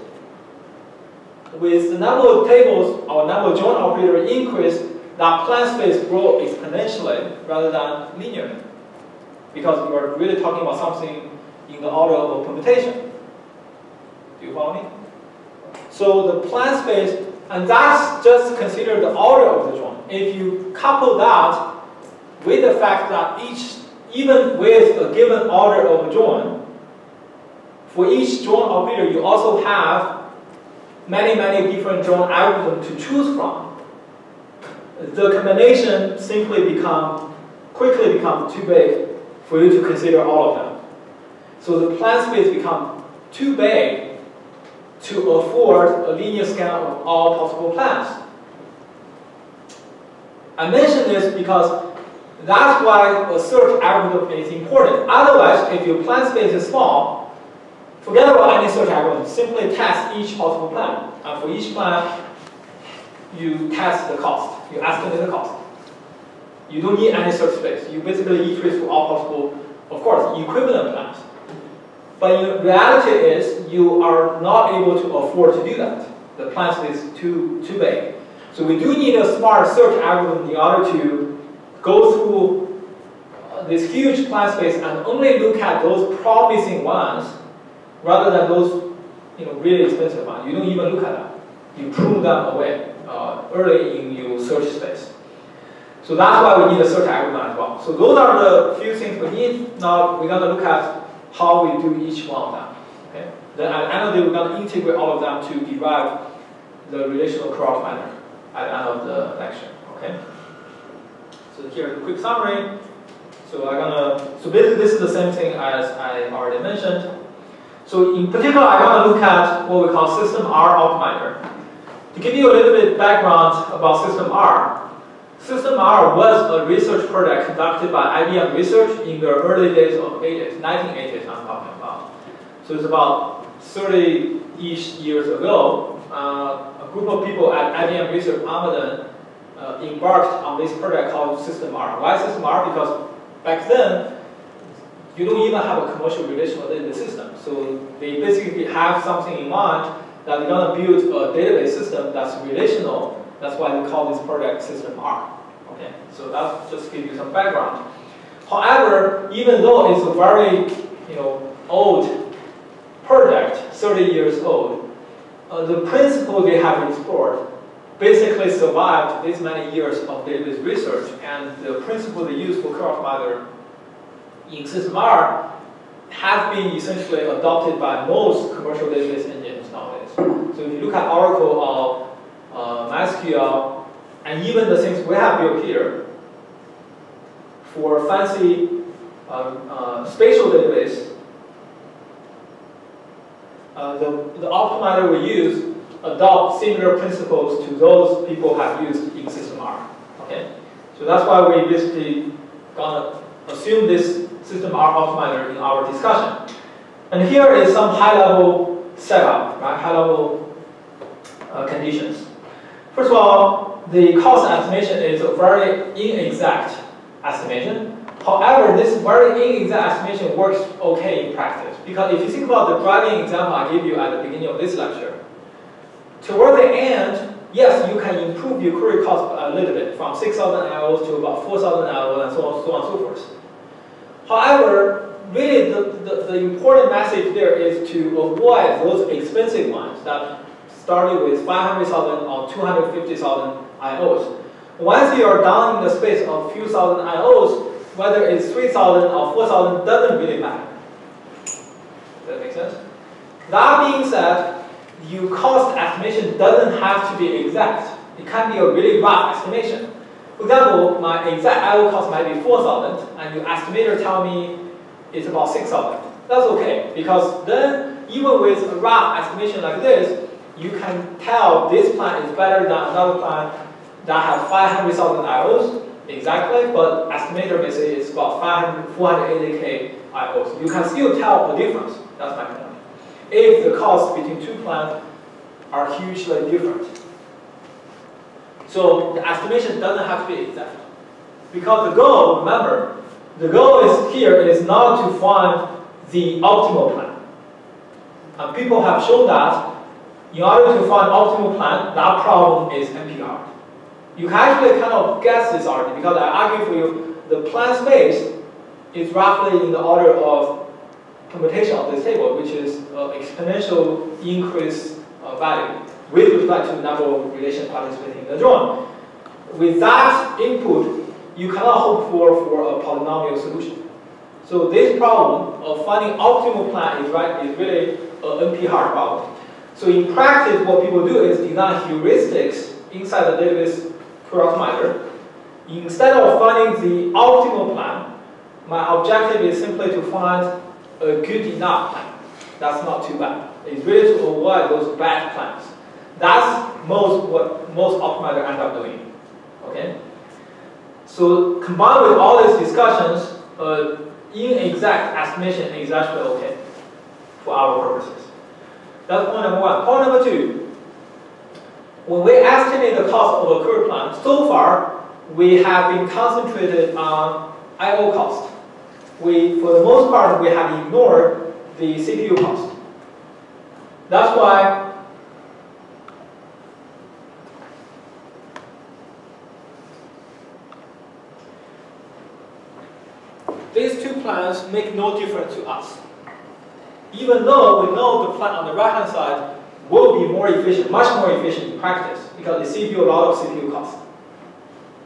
With the number of tables or number of join operators increase, that plan space grows exponentially rather than linearly. Because you are really talking about something in the order of a permutation. Do you follow me? So the plan space, and that's just consider the order of the join. If you couple that with the fact that each, even with a given order of join, for each join operator, you also have many, many different join algorithms to choose from. The combination simply become, quickly become too big for you to consider all of them. So the plan space become too big to afford a linear scan of all possible plans. I mention this because that's why a search algorithm is important. Otherwise, if your plan space is small, forget about any search algorithm. Simply test each possible plan. And for each plan, you test the cost. You estimate the cost. You don't need any search space. You basically iterate through all possible, of course, equivalent plans. But in reality is you are not able to afford to do that. The plan space is too, too big. So we do need a smart search algorithm in order to go through uh, this huge plan space and only look at those promising ones rather than those you know, really expensive ones. You don't even look at them. You prune them away uh, early in your search space. So that's why we need a search algorithm as well. So those are the few things we need. Now we're going to look at how we do each one of them. Okay? Then at the end of the day, we're going to integrate all of them to derive the relational cross manner at the end of the lecture. Okay? So here's a quick summary. So I'm gonna, so basically this is the same thing as I already mentioned. So in particular, I want to look at what we call System R optimizer. To give you a little bit background about System R, System R was a research project conducted by IBM Research in the early days of 80s, 1980s I'm talking about. So it's about 30-ish years ago. Uh, a group of people at IBM Research Almaden uh, embarked on this project called System R. Why System R? Because back then, you don't even have a commercial relational database system. So they basically have something in mind that they're going to build a database system that's relational. That's why they call this project System R. Okay, so that's just give you some background. However, even though it's a very you know old project, 30 years old, uh, the principle they have explored basically survived these many years of database research, and the principle they use for cross-mother in System R has been essentially adopted by most commercial database engines nowadays. So if you look at Oracle or uh, MySQL, and even the things we have built here, for fancy um, uh, spatial database, uh, the, the optimizer we use adopt similar principles to those people have used in System R. Okay, so that's why we basically gonna assume this System R optimizer in our discussion. And here is some high-level setup, right? High level uh, conditions. First of all, the cost estimation is a very inexact estimation. However, this very inexact estimation works okay in practice because if you think about the driving example I gave you at the beginning of this lecture, toward the end, yes, you can improve your query cost a little bit from 6,000 IOs to about 4,000 IOs and so on, so on and so forth. However, really the, the, the important message there is to avoid those expensive ones that started with 500,000 or 250,000 IOs. Once you are down in the space of few thousand IOs, whether it's 3,000 or 4,000 doesn't really matter. Does that make sense? That being said, your cost estimation doesn't have to be exact. It can be a really rough estimation. For example, my exact IO cost might be 4,000, and your estimator tell me it's about 6,000. That's okay, because then even with a rough estimation like this, you can tell this plan is better than another plan that has 500,000 IOs exactly, but estimator say it's about 500, 480k IOs. You can still tell the difference. That's my point. If the costs between two plans are hugely different. So the estimation doesn't have to be exact. Because the goal, remember, the goal is here is not to find the optimal plan. And people have shown that in order to find optimal plan, that problem is NP-hard. You can actually kind of guess this already because I argue for you the plan space is roughly in the order of permutation of this table, which is uh, exponential increase uh, value with respect to the number of relation participating in the join. With that input, you cannot hope for, for a polynomial solution. So this problem of finding optimal plan is, right, is really an NP-hard problem. So in practice, what people do is design heuristics inside the database query optimizer. Instead of finding the optimal plan, my objective is simply to find a good enough. That's not too bad. It's really to avoid those bad plans. That's most what most optimizer end up doing. Okay? So combined with all these discussions, uh, inexact estimation is actually okay for our purposes. That's point number one. Point number two, when we estimate the cost of a query plan, so far we have been concentrated on I/O cost. We, for the most part, we have ignored the CPU cost. That's why these two plans make no difference to us. Even though we know the plan on the right-hand side will be more efficient, much more efficient in practice, because it saves you a lot of CPU cost.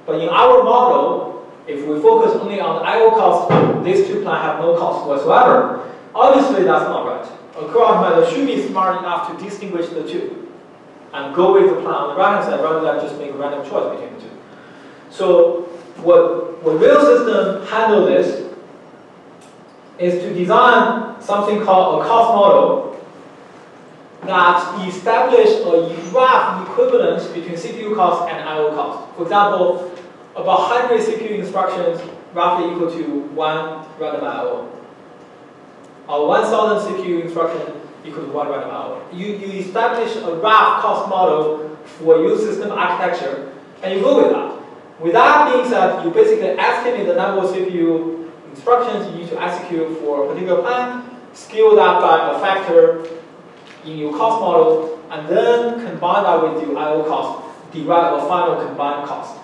But in our model, if we focus only on the I/O cost, these two plans have no cost whatsoever. Obviously, that's not right. A query optimizer should be smart enough to distinguish the two and go with the plan on the right-hand side rather than just make a random choice between the two. So what, what real system handle this is to design something called a cost model that establish a rough equivalence between CPU cost and I/O cost. For example, about 100 CPU instructions roughly equal to one random I/O. Or 1,000 CPU instruction equal to one random I/O. You, you establish a rough cost model for your system architecture, and you go with that. With that being said, you basically estimate the number of CPU instructions you need to execute for a particular plan, scale that by a factor in your cost model, and then combine that with your I/O cost, derive a final combined cost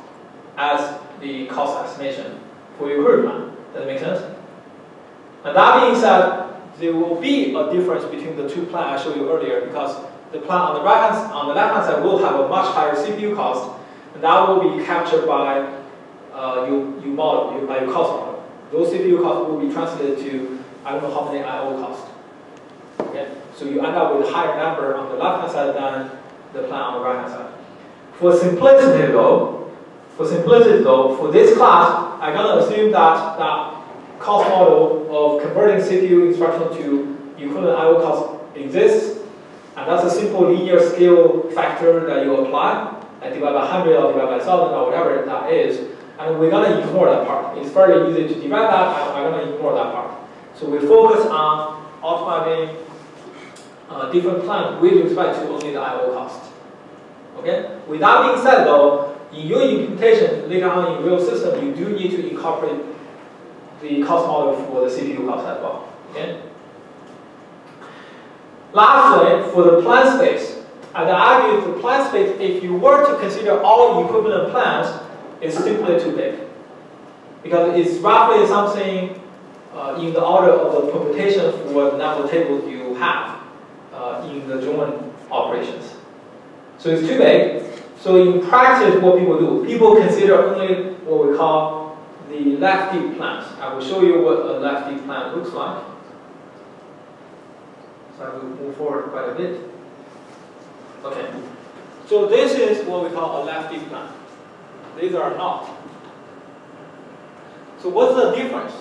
as the cost estimation for your plan. Does that make sense? And that being said, there will be a difference between the two plans I showed you earlier because the plan on the right hand, on the left hand side will have a much higher CPU cost, and that will be captured by uh, your, your model, your, by your cost model. Those CPU costs will be translated to I don't know how many I/O costs. Okay, so you end up with a higher number on the left-hand side than the plan on the right-hand side. For simplicity though, for simplicity though, for this class, I'm gonna assume that that cost model of converting CPU instruction to equivalent I/O cost exists, and that's a simple linear scale factor that you apply, and divide by 100 or divide by 1000 or whatever that is, and we're gonna ignore that part. It's very easy to divide that, and I'm gonna ignore that part. So we focus on optimizing uh, different plan with respect to only the I/O cost. Okay. With that being said, though, in your implementation later on in real system, you do need to incorporate the cost model for the CPU cost as well. Okay. Lastly, for the plan space, I'd argue the plan space, if you were to consider all equivalent plans, is simply too big. Because it's roughly something uh, in the order of the permutation for the number of tables you have uh, in the join operations. So it's too big. So in practice, what people do, people consider only what we call the left deep plans. I will show you what a left deep plan looks like. So I will move forward quite a bit. Okay. So this is what we call a left deep plan. These are not. So what's the difference?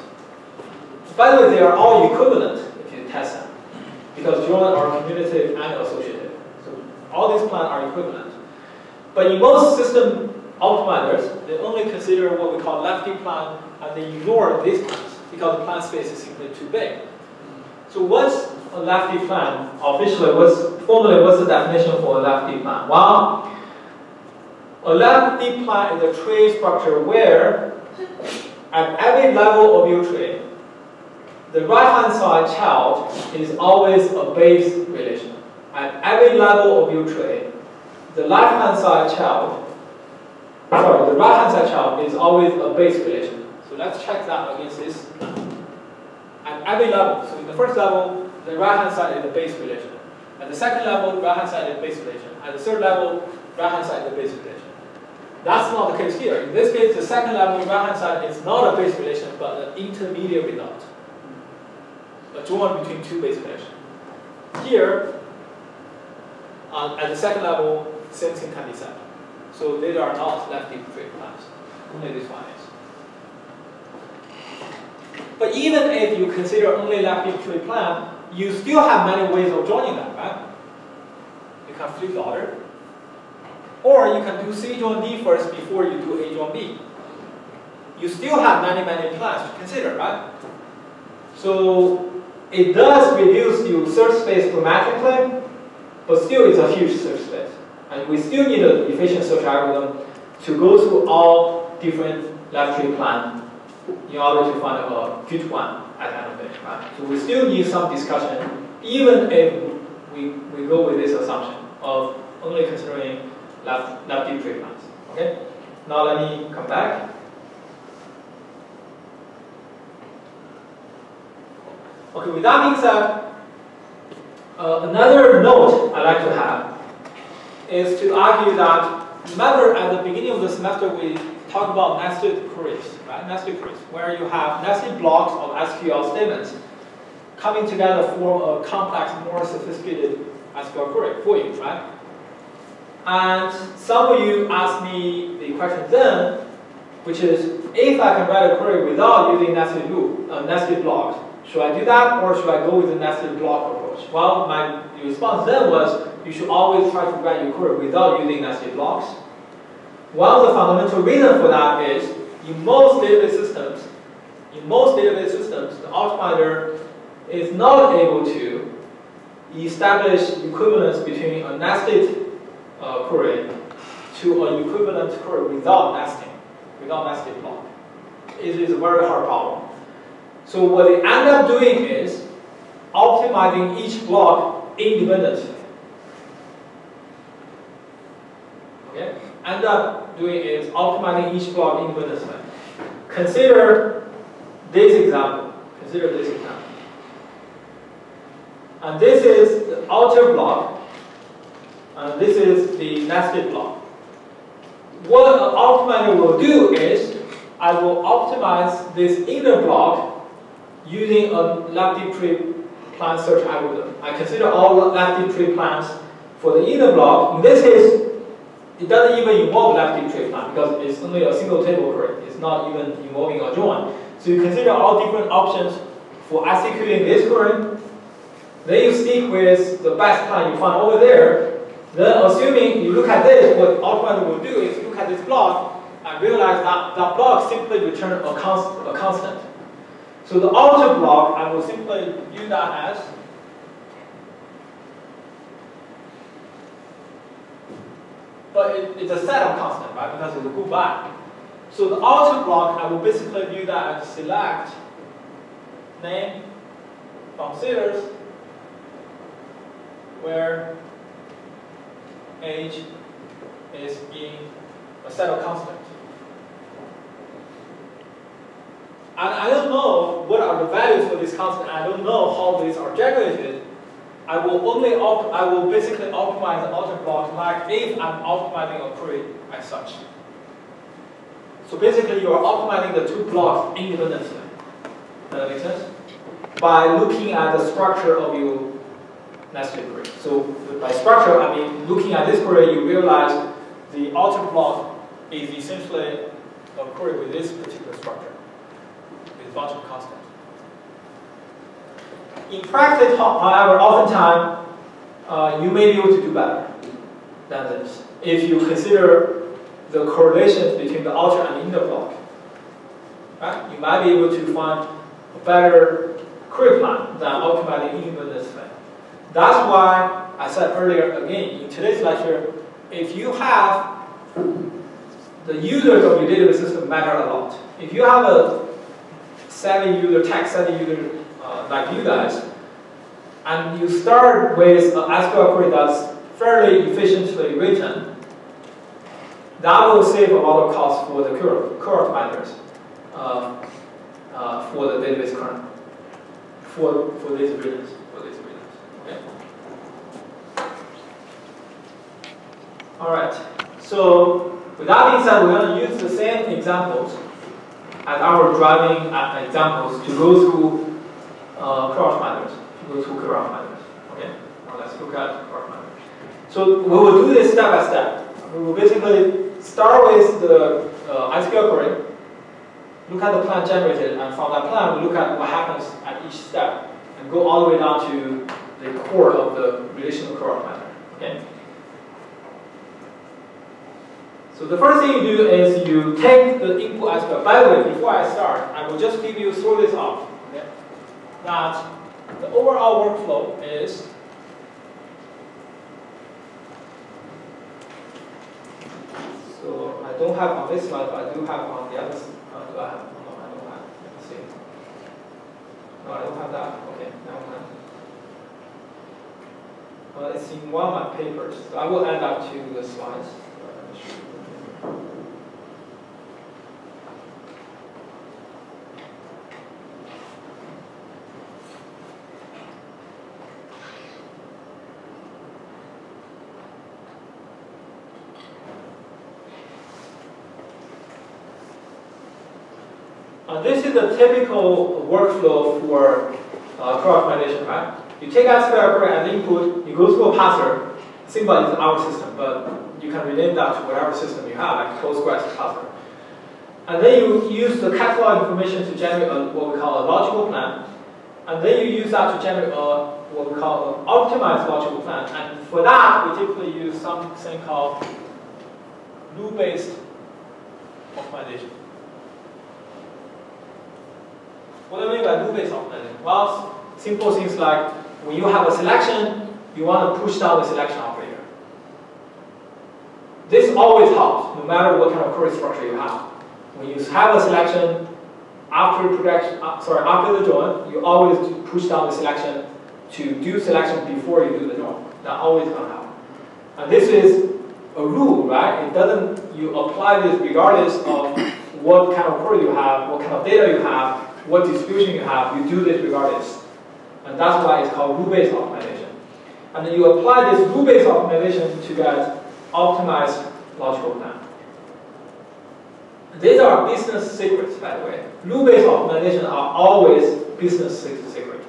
By the way, they are all equivalent if you test them, because join are commutative and associative. So all these plans are equivalent. But in most system optimizers, they only consider what we call left deep plan, and they ignore these plans because the plan space is simply too big. So what's a left deep plan? Officially, what's formally what's the definition for a left deep plan? Well, a left deep plan is a tree structure where at every level of your tree, the right-hand side child is always a base relation. At every level of your tree, the left-hand side child, sorry, the right-hand side child is always a base relation. So let's check that against this. At every level, so in the first level, the right-hand side is the base relation. At the second level, right-hand side is the base relation. At the third level, right-hand side is the base relation. That's not the case here. In this case, the second level right-hand side is not a base relation, but an intermediate result. A join between two base relations. Here, uh, at the second level, same thing can be said. So these are not left deep tree plans. Only this one is. But even if you consider only left deep tree plan, you still have many ways of joining them, right? You can flip the order. Or you can do C join D first before you do A join B. You still have many, many plans to consider, right? So it does reduce your search space dramatically, but still it's a huge search space. And we still need an efficient search algorithm to go through all different left tree plans in order to find a good one at the end of it. Right? So we still need some discussion, even if we, we go with this assumption of only considering left, left deep tree plans. Okay? Now let me come back. Okay, with that being said, uh, another note I'd like to have is to argue that remember at the beginning of the semester we talked about nested queries, right? Nested queries, where you have nested blocks of SQL statements coming together form a complex, more sophisticated SQL query for you, right? And some of you asked me the question then, which is, if I can write a query without using nested loop, uh, nested blocks, should I do that or should I go with the nested block approach? Well, my response then was, you should always try to write your query without using nested blocks. One of the fundamental reasons for that is, in most database systems, in most database systems, the optimizer is not able to establish equivalence between a nested uh, query to an equivalent query without nesting, without nested block. It is a very hard problem. So what they end up doing is optimizing each block independently. Okay? End up doing is optimizing each block independently. Consider this example. Consider this example. And this is the outer block. And this is the nested block. What an optimizer will do is I will optimize this inner block using a left deep tree plan search algorithm. I consider all left tree plans for the inner block. In this case, it doesn't even involve left tree plan because it's only a single table query. It's not even involving a join. So you consider all different options for executing this query. Then you stick with the best plan you find over there. Then assuming you look at this, what Optimizer will do is look at this block and realize that that block simply returns a, const a constant. So the outer block, I will simply view that as But it, it's a set of constant, right? Because it's a good back. So the outer block, I will basically view that as select name from sailors where age is in a set of constant. And I don't know what are the values for this constant. I don't know how these are generated. I will only op I will basically optimize the outer block like if I'm optimizing a query as such. So basically you are optimizing the two blocks independently. Does that make sense? By looking at the structure of your nested query. So by structure, I mean looking at this query, you realize the outer block is essentially a query with this particular structure, bunch of constants. In practice, however, oftentimes uh, you may be able to do better than this if you consider the correlations between the outer and inner block. Right? You might be able to find a better query plan than optimizing independently. That's why I said earlier, again, in today's lecture, if you have the users of your database system matter a lot. If you have a savvy user, tech-savvy user uh, like you guys, and you start with an SQL query that's fairly efficiently written, that will save a lot of cost for the current, current vendors uh, uh, for the database current, for, for these reasons. All right. So with that being said, we're going to use the same examples as our driving examples to go through uh, cross matters, to go through cross matters. Okay. Let's look at cross matters. So we will do this step by step. We will basically start with the uh, SQL query, look at the plan generated, and from that plan, we look at what happens at each step, and go all the way down to the core of the relational cross matter. Okay. So the first thing you do is you take the input as well. By the way, before I start, I will just give you throw this off. Okay? That the overall workflow is so I don't have on this slide, but I do have on the other. Uh, do I have? No, I don't have. Let's see. No, I don't have that. Okay, never mind. Uh, it's in one of my papers. So I will add that to the slides. Uh, this is a typical workflow for uh, optimization, right? You take query as input, you go through a parser. Simba is our system, but you can rename that to whatever system you have, like Postgres parser. And then you use the catalog information to generate a, what we call a logical plan. And then you use that to generate a, what we call an optimized logical plan. And for that, we typically use something called rule-based optimization. What do I mean by rule-based optimization? Well, simple things like when you have a selection, you want to push down the selection operator. This always helps, no matter what kind of query structure you have. When you have a selection after production, uh, sorry, after the join, you always push down the selection to do selection before you do the join. That always gonna happen. And this is a rule, right? It doesn't. You apply this regardless of what kind of query you have, what kind of data you have, what distribution you have. You do this regardless, and that's why it's called rule-based optimization. And then you apply this rule-based optimization to get optimized logical plan. These are business secrets, by the way. Rule-based optimization are always business secret.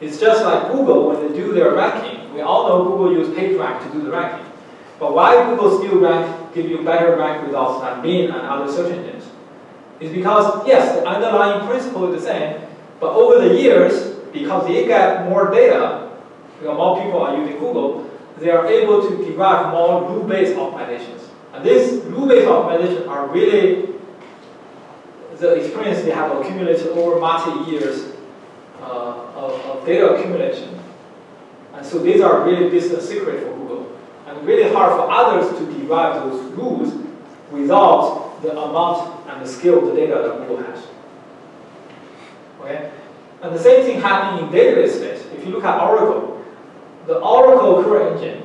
It's just like Google when they do their ranking. We all know Google use PageRank to do the ranking. But why Google still rank, give you better rank results than Bing and other search engines? Is because, yes, the underlying principle is the same, but over the years, because they get more data, because more people are using Google, they are able to derive more rule-based optimizations. And these rule-based optimizations are really the experience they have accumulated over multi years uh, of, of, data accumulation. And so these are really business secret for Google. and really hard for others to derive those rules without the amount and the scale of the data that Google has. Okay? And the same thing happening in database space. If you look at Oracle, the Oracle query engine,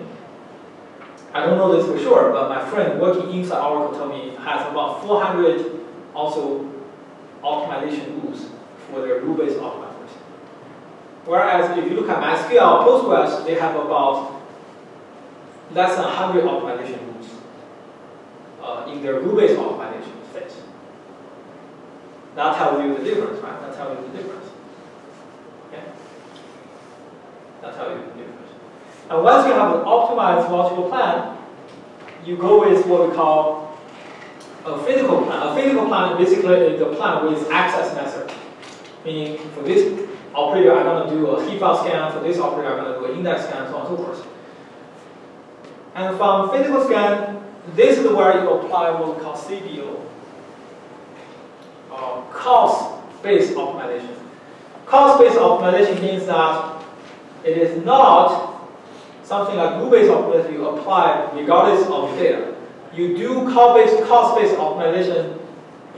I don't know this for sure, but my friend working inside Oracle told me has about 400 also optimization rules for their rule-based optimizers. Whereas if you look at MySQL, Postgres, they have about less than 100 optimization rules uh, in their rule-based optimization phase. That tells you the difference, right? That tells you the difference. Okay? That tells you the difference. And once you have an optimized multiple plan, you go with what we call a physical plan. A physical plan basically is a plan with access method. Meaning for this operator, I'm going to do a heap file scan. For this operator, I'm going to do an index scan, so on and so forth. And from physical scan, this is where you apply call CBO, uh, cost-based optimization. Cost-based optimization means that it is not something like rule-based optimization you apply regardless of data. You do cost-based cost-based optimization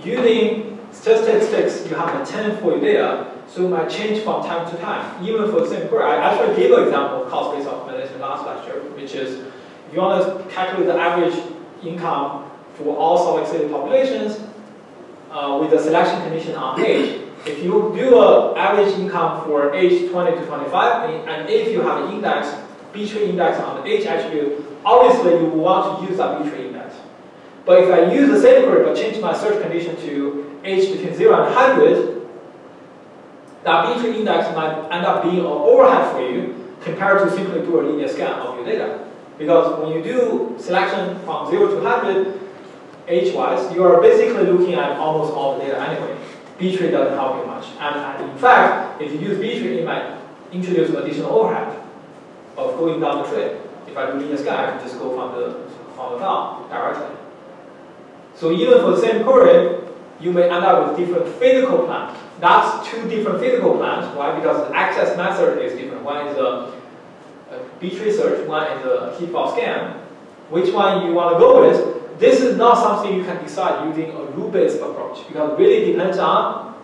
using statistics you have obtained for your data, so it might change from time to time, even for the same query. I actually gave an example of cost-based optimization last lecture, which is if you want to calculate the average income for all Salt City populations uh, with the selection condition on age, if you do an average income for age 20 to 25, and, and if you have an index, B-tree index on the age attribute, obviously you want to use that B-tree index. But if I use the same query but change my search condition to age between 0 and 100, that B-tree index might end up being an overhead for you compared to simply do a linear scan of your data. Because when you do selection from 0 to 100, age-wise, you are basically looking at almost all the data anyway. B-tree doesn't help you much. And, and in fact, if you use B-tree, it might introduce additional overhead of going down the tree. If I do linear scan, I can just go from the, from the file directly. So even for the same query, you may end up with different physical plans. That's two different physical plans. Why? Because the access method is different. One is a, a B-tree search, one is a heap file scan. Which one you want to go with, this is not something you can decide using a rule-based approach because it really depends on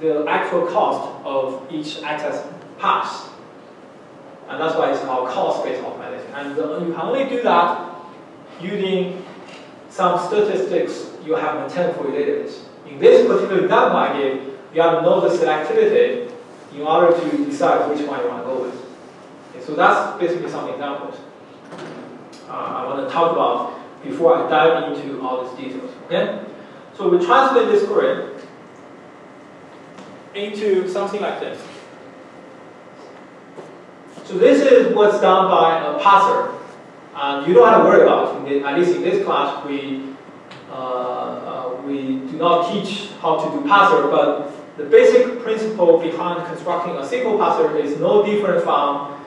the actual cost of each access path. And that's why it's called cost-based optimization. And uh, you can only do that using some statistics you have maintained for your database. In this particular example I gave, you have to know the selectivity in order to decide which one you want to go with. Okay, so that's basically some examples uh, I want to talk about before I dive into all these details. Okay? So we translate this query into something like this. So this is what's done by a parser. And you don't have to worry about it. At least in this class, we, uh, uh, we do not teach how to do parser, but the basic principle behind constructing a SQL parser is no different from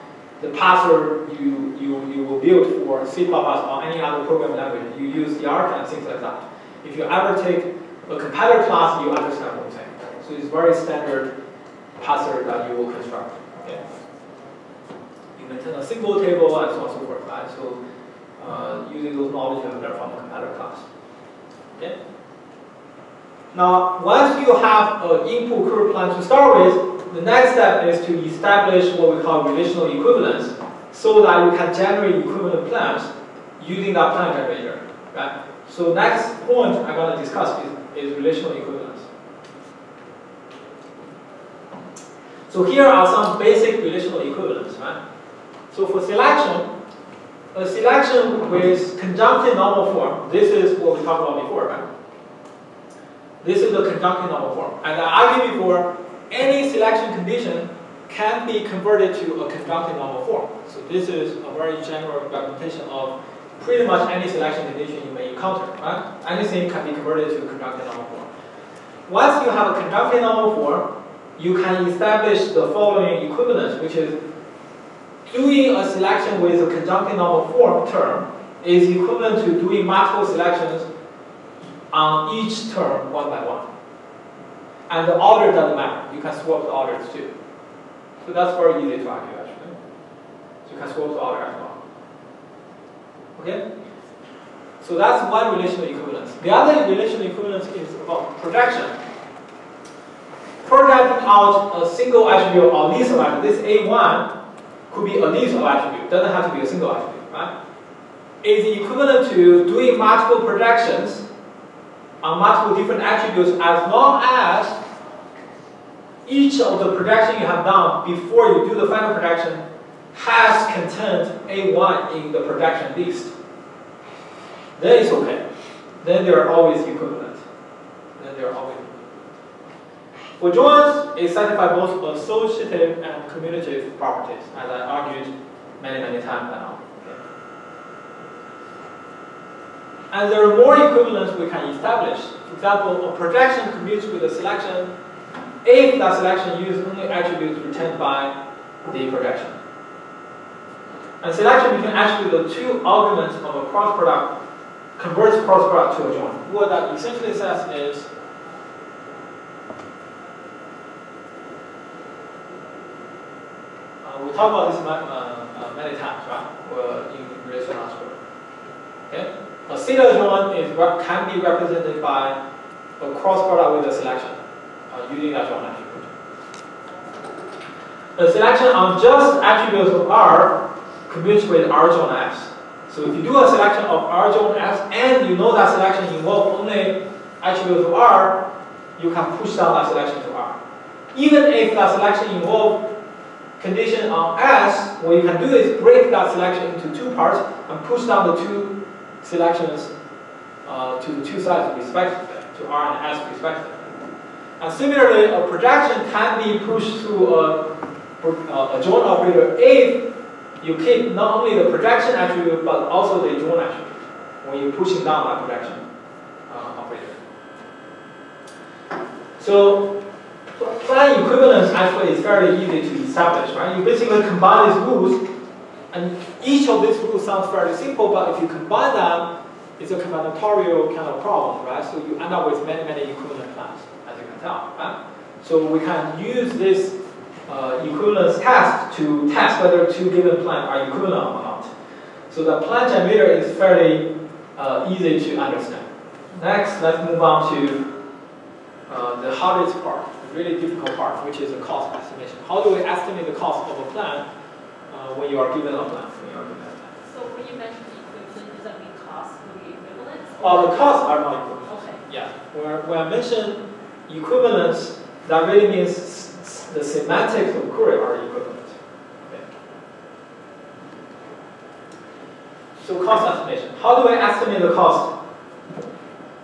the parser you, you, you will build for C++ or any other programming language. You use the and things like that. If you ever take a compiler class, you understand what I'm saying. So it's very standard parser that you will construct. Okay? You maintain a symbol table and so on and so forth, right? So uh, using those knowledge you have learned from the compiler class. Okay? Now, once you have an input query plan to start with, the next step is to establish what we call relational equivalence so that you can generate equivalent plans using that plan generator. Right? So next point I'm going to discuss is, is relational equivalence. So here are some basic relational equivalents. Right? So for selection, a selection with conjunctive normal form, this is what we talked about before, right? This is the conjunctive normal form. And I argued before, any selection condition can be converted to a conjunctive normal form. So this is a very general representation of pretty much any selection condition you may encounter, right? Anything can be converted to a conjunctive normal form. Once you have a conjunctive normal form, you can establish the following equivalence, which is doing a selection with a conjunctive normal form term is equivalent to doing multiple selections on each term one by one. And the order doesn't matter. You can swap the orders too. So that's very easy to argue actually. So you can swap the order as well. Okay? So that's one relational equivalence. The other relational equivalence is about projection. Projecting out a single attribute or list of attributes. This A1 could be a list of attributes, doesn't have to be a single attribute, right? Is equivalent to doing multiple projections on multiple different attributes as long as each of the projection you have done before you do the final projection has content A1 in the projection list. Then it's okay. Then they are always equivalent. Then they are always. For joins, it satisfies both associative and commutative properties, as I argued many, many times now. And there are more equivalents we can establish. For example, a projection commutes with a selection if that selection uses only attributes returned by the projection. And selection between attributes of two arguments of a cross product converts cross product to a join. What that essentially says is uh, we talk about this uh, uh, many times, right? Well, in relational algebra. Okay? A theta join is can be represented by a cross product with a selection using that join attribute. A selection on just attributes of R commutes with R join S. So if you do a selection of R join S and you know that selection involves only attributes of R, you can push down that selection to R. Even if that selection involves condition on S, what you can do is break that selection into two parts and push down the two selections uh, to the two sides respectively, to R and S respectively. And similarly, a projection can be pushed through a, a join operator if you keep not only the projection attribute but also the join attribute when you're pushing down that projection uh, operator. So plan equivalence actually is very easy to establish, right? You basically combine these rules, and each of these rules sounds very simple, but if you combine them, it's a combinatorial kind of problem, right? So you end up with many, many equivalent plans, as you can tell, right? So we can use this uh, equivalence test to test whether two given plans are equivalent or not. So the plan generator is fairly uh, easy to understand. Next, let's move on to uh, the hardest part, the really difficult part, which is the cost estimation. How do we estimate the cost of a plan uh, when you are given a plan? When you are given a plan? So when you mention equivalent, does that mean cost will be equivalent? Well, the costs are not equivalent. Okay. Yeah, when, when I mention equivalence, that really means the semantics of query are equivalent. Okay. So cost estimation. How do I estimate the cost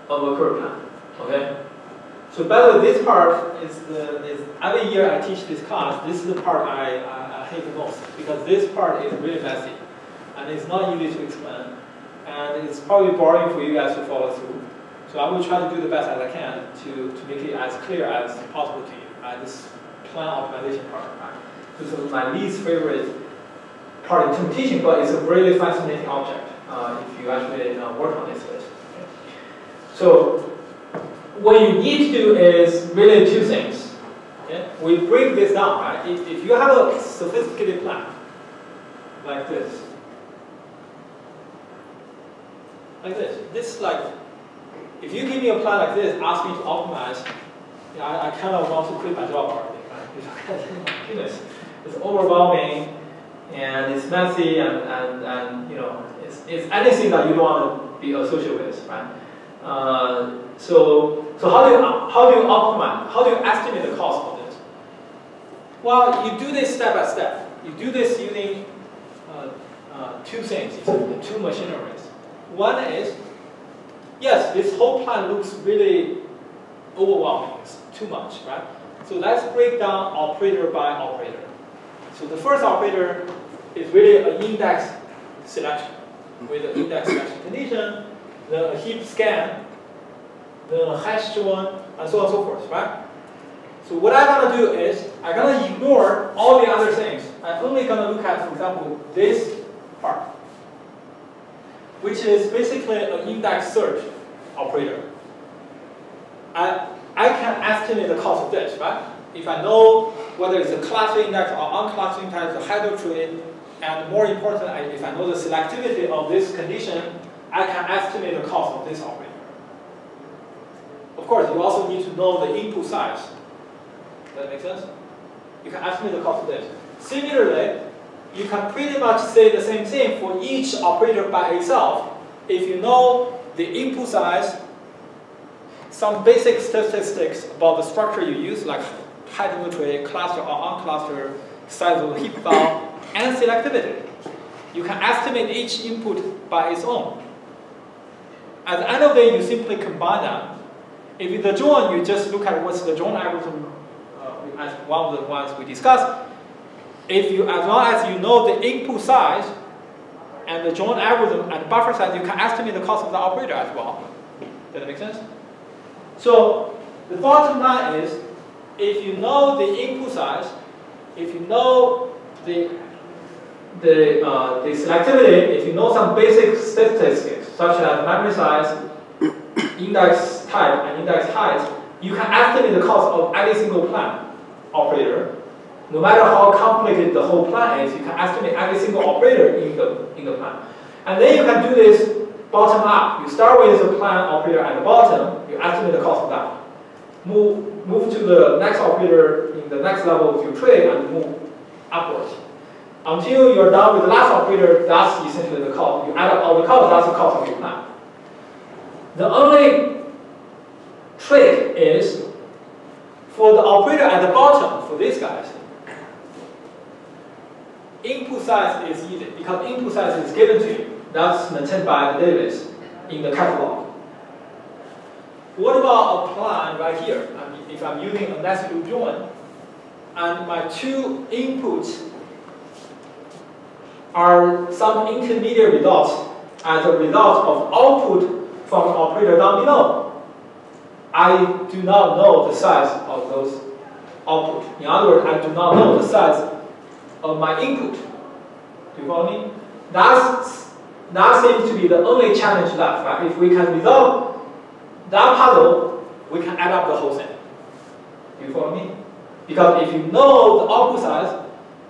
of a query plan? Okay. So by the way, this part is the is every year I teach this class. This is the part I, I, I hate the most because this part is really messy and it's not easy to explain and it's probably boring for you guys to follow through. So I will try to do the best as I can to, to make it as clear as possible to you. Uh, this plan optimization part. Right? This is my least favorite part in teaching, but it's a really fascinating object uh, if you actually uh, work on this. Okay. So what you need to do is really two things. Okay? We break this down, right? If, if you have a sophisticated plan, like this, like this, this is like, if you give me a plan like this, ask me to optimize, you know, I, I kind of want to quit my job already, right? goodness, it's overwhelming, and it's messy, and, and, and you know, it's, it's anything that you don't want to be associated with, right? Uh, so, so how do you how do you optimize? How do you estimate the cost of this? Well, you do this step by step. You do this using uh, uh, two things, two machineries. One is, yes, this whole plan looks really overwhelming. It's too much, right? So let's break down operator by operator. So the first operator is really an index selection with an index selection condition, then a heap scan, then a hash join, and so on and so forth, right? So what I'm gonna do is I'm gonna ignore all the other things. I'm only gonna look at, for example, this part, which is basically an index search operator. I, I can estimate the cost of this, right? If I know whether it's a class index or unclassed index, a header tree, And more important, if I know the selectivity of this condition, I can estimate the cost of this operator. Of course, you also need to know the input size. Does that make sense? You can estimate the cost of this. Similarly, you can pretty much say the same thing for each operator by itself. If you know the input size, some basic statistics about the structure you use, like height of tree, cluster or uncluster, size of the heap file, and selectivity. You can estimate each input by its own. At the end of the day, you simply combine them. If it's a join, you just look at what's the join algorithm uh, as one of the ones we discussed. If you, as long as you know the input size and the join algorithm and buffer size, you can estimate the cost of the operator as well. Does that make sense? So the bottom line is, if you know the input size, if you know the the, uh, the selectivity, if you know some basic statistics, such as memory size, index type, and index height, you can estimate the cost of any single plan operator. No matter how complicated the whole plan is, you can estimate every single operator in the, in the plan. And then you can do this bottom up. You start with the plan operator at the bottom, you estimate the cost of that. Move, move to the next operator in the next level of your tree and move upwards. Until you're done with the last operator, that's essentially the cost. You add up all the costs, that's the cost of your plan. The only trick is for the operator at the bottom, for these guys, input size is easy because input size is given to you. That's maintained by the database in the catalog. What about a plan right here? I mean, if I'm using a nested loop join, and my two inputs are some intermediate results as a result of output from the operator down below. I do not know the size of those output. In other words, I do not know the size of my input. Do you follow me? That's, that seems to be the only challenge left, right? If we can resolve that puzzle, we can add up the whole thing. Do you follow me? Because if you know the output size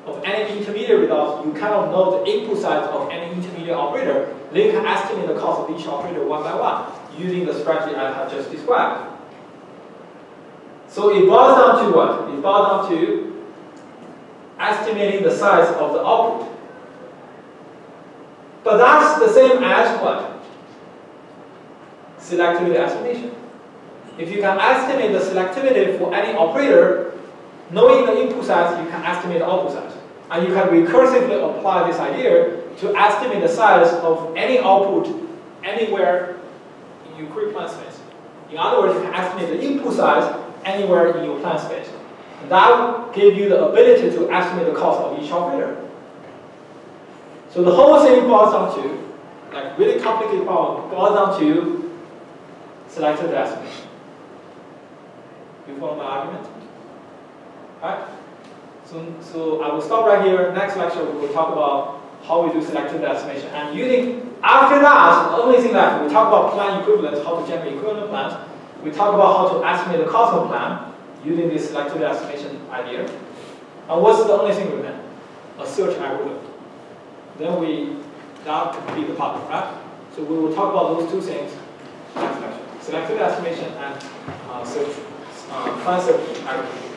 of any intermediate results, you cannot know the input size of any intermediate operator, then you can estimate the cost of each operator one by one using the strategy I have just described. So it boils down to what? It boils down to estimating the size of the output. But that's the same as what? Selectivity estimation. If you can estimate the selectivity for any operator, knowing the input size, you can estimate the output size. And you can recursively apply this idea to estimate the size of any output anywhere in your query plan space. In other words, you can estimate the input size anywhere in your plan space. That will give you the ability to estimate the cost of each operator. So the whole thing boils down to, like really complicated problem, boils down to selective estimation. You follow my argument? Alright? So, so I will stop right here. Next lecture we will talk about how we do selective estimation. And using, after that, the only thing left, we talk about plan equivalence, how to generate equivalent plans. We talk about how to estimate the cost of plan using this selective estimation idea. And what's the only thing we remain? A search algorithm. Then we, that complete the puzzle, right? So we will talk about those two things. Selective estimation and uh, search, uh, search algorithm.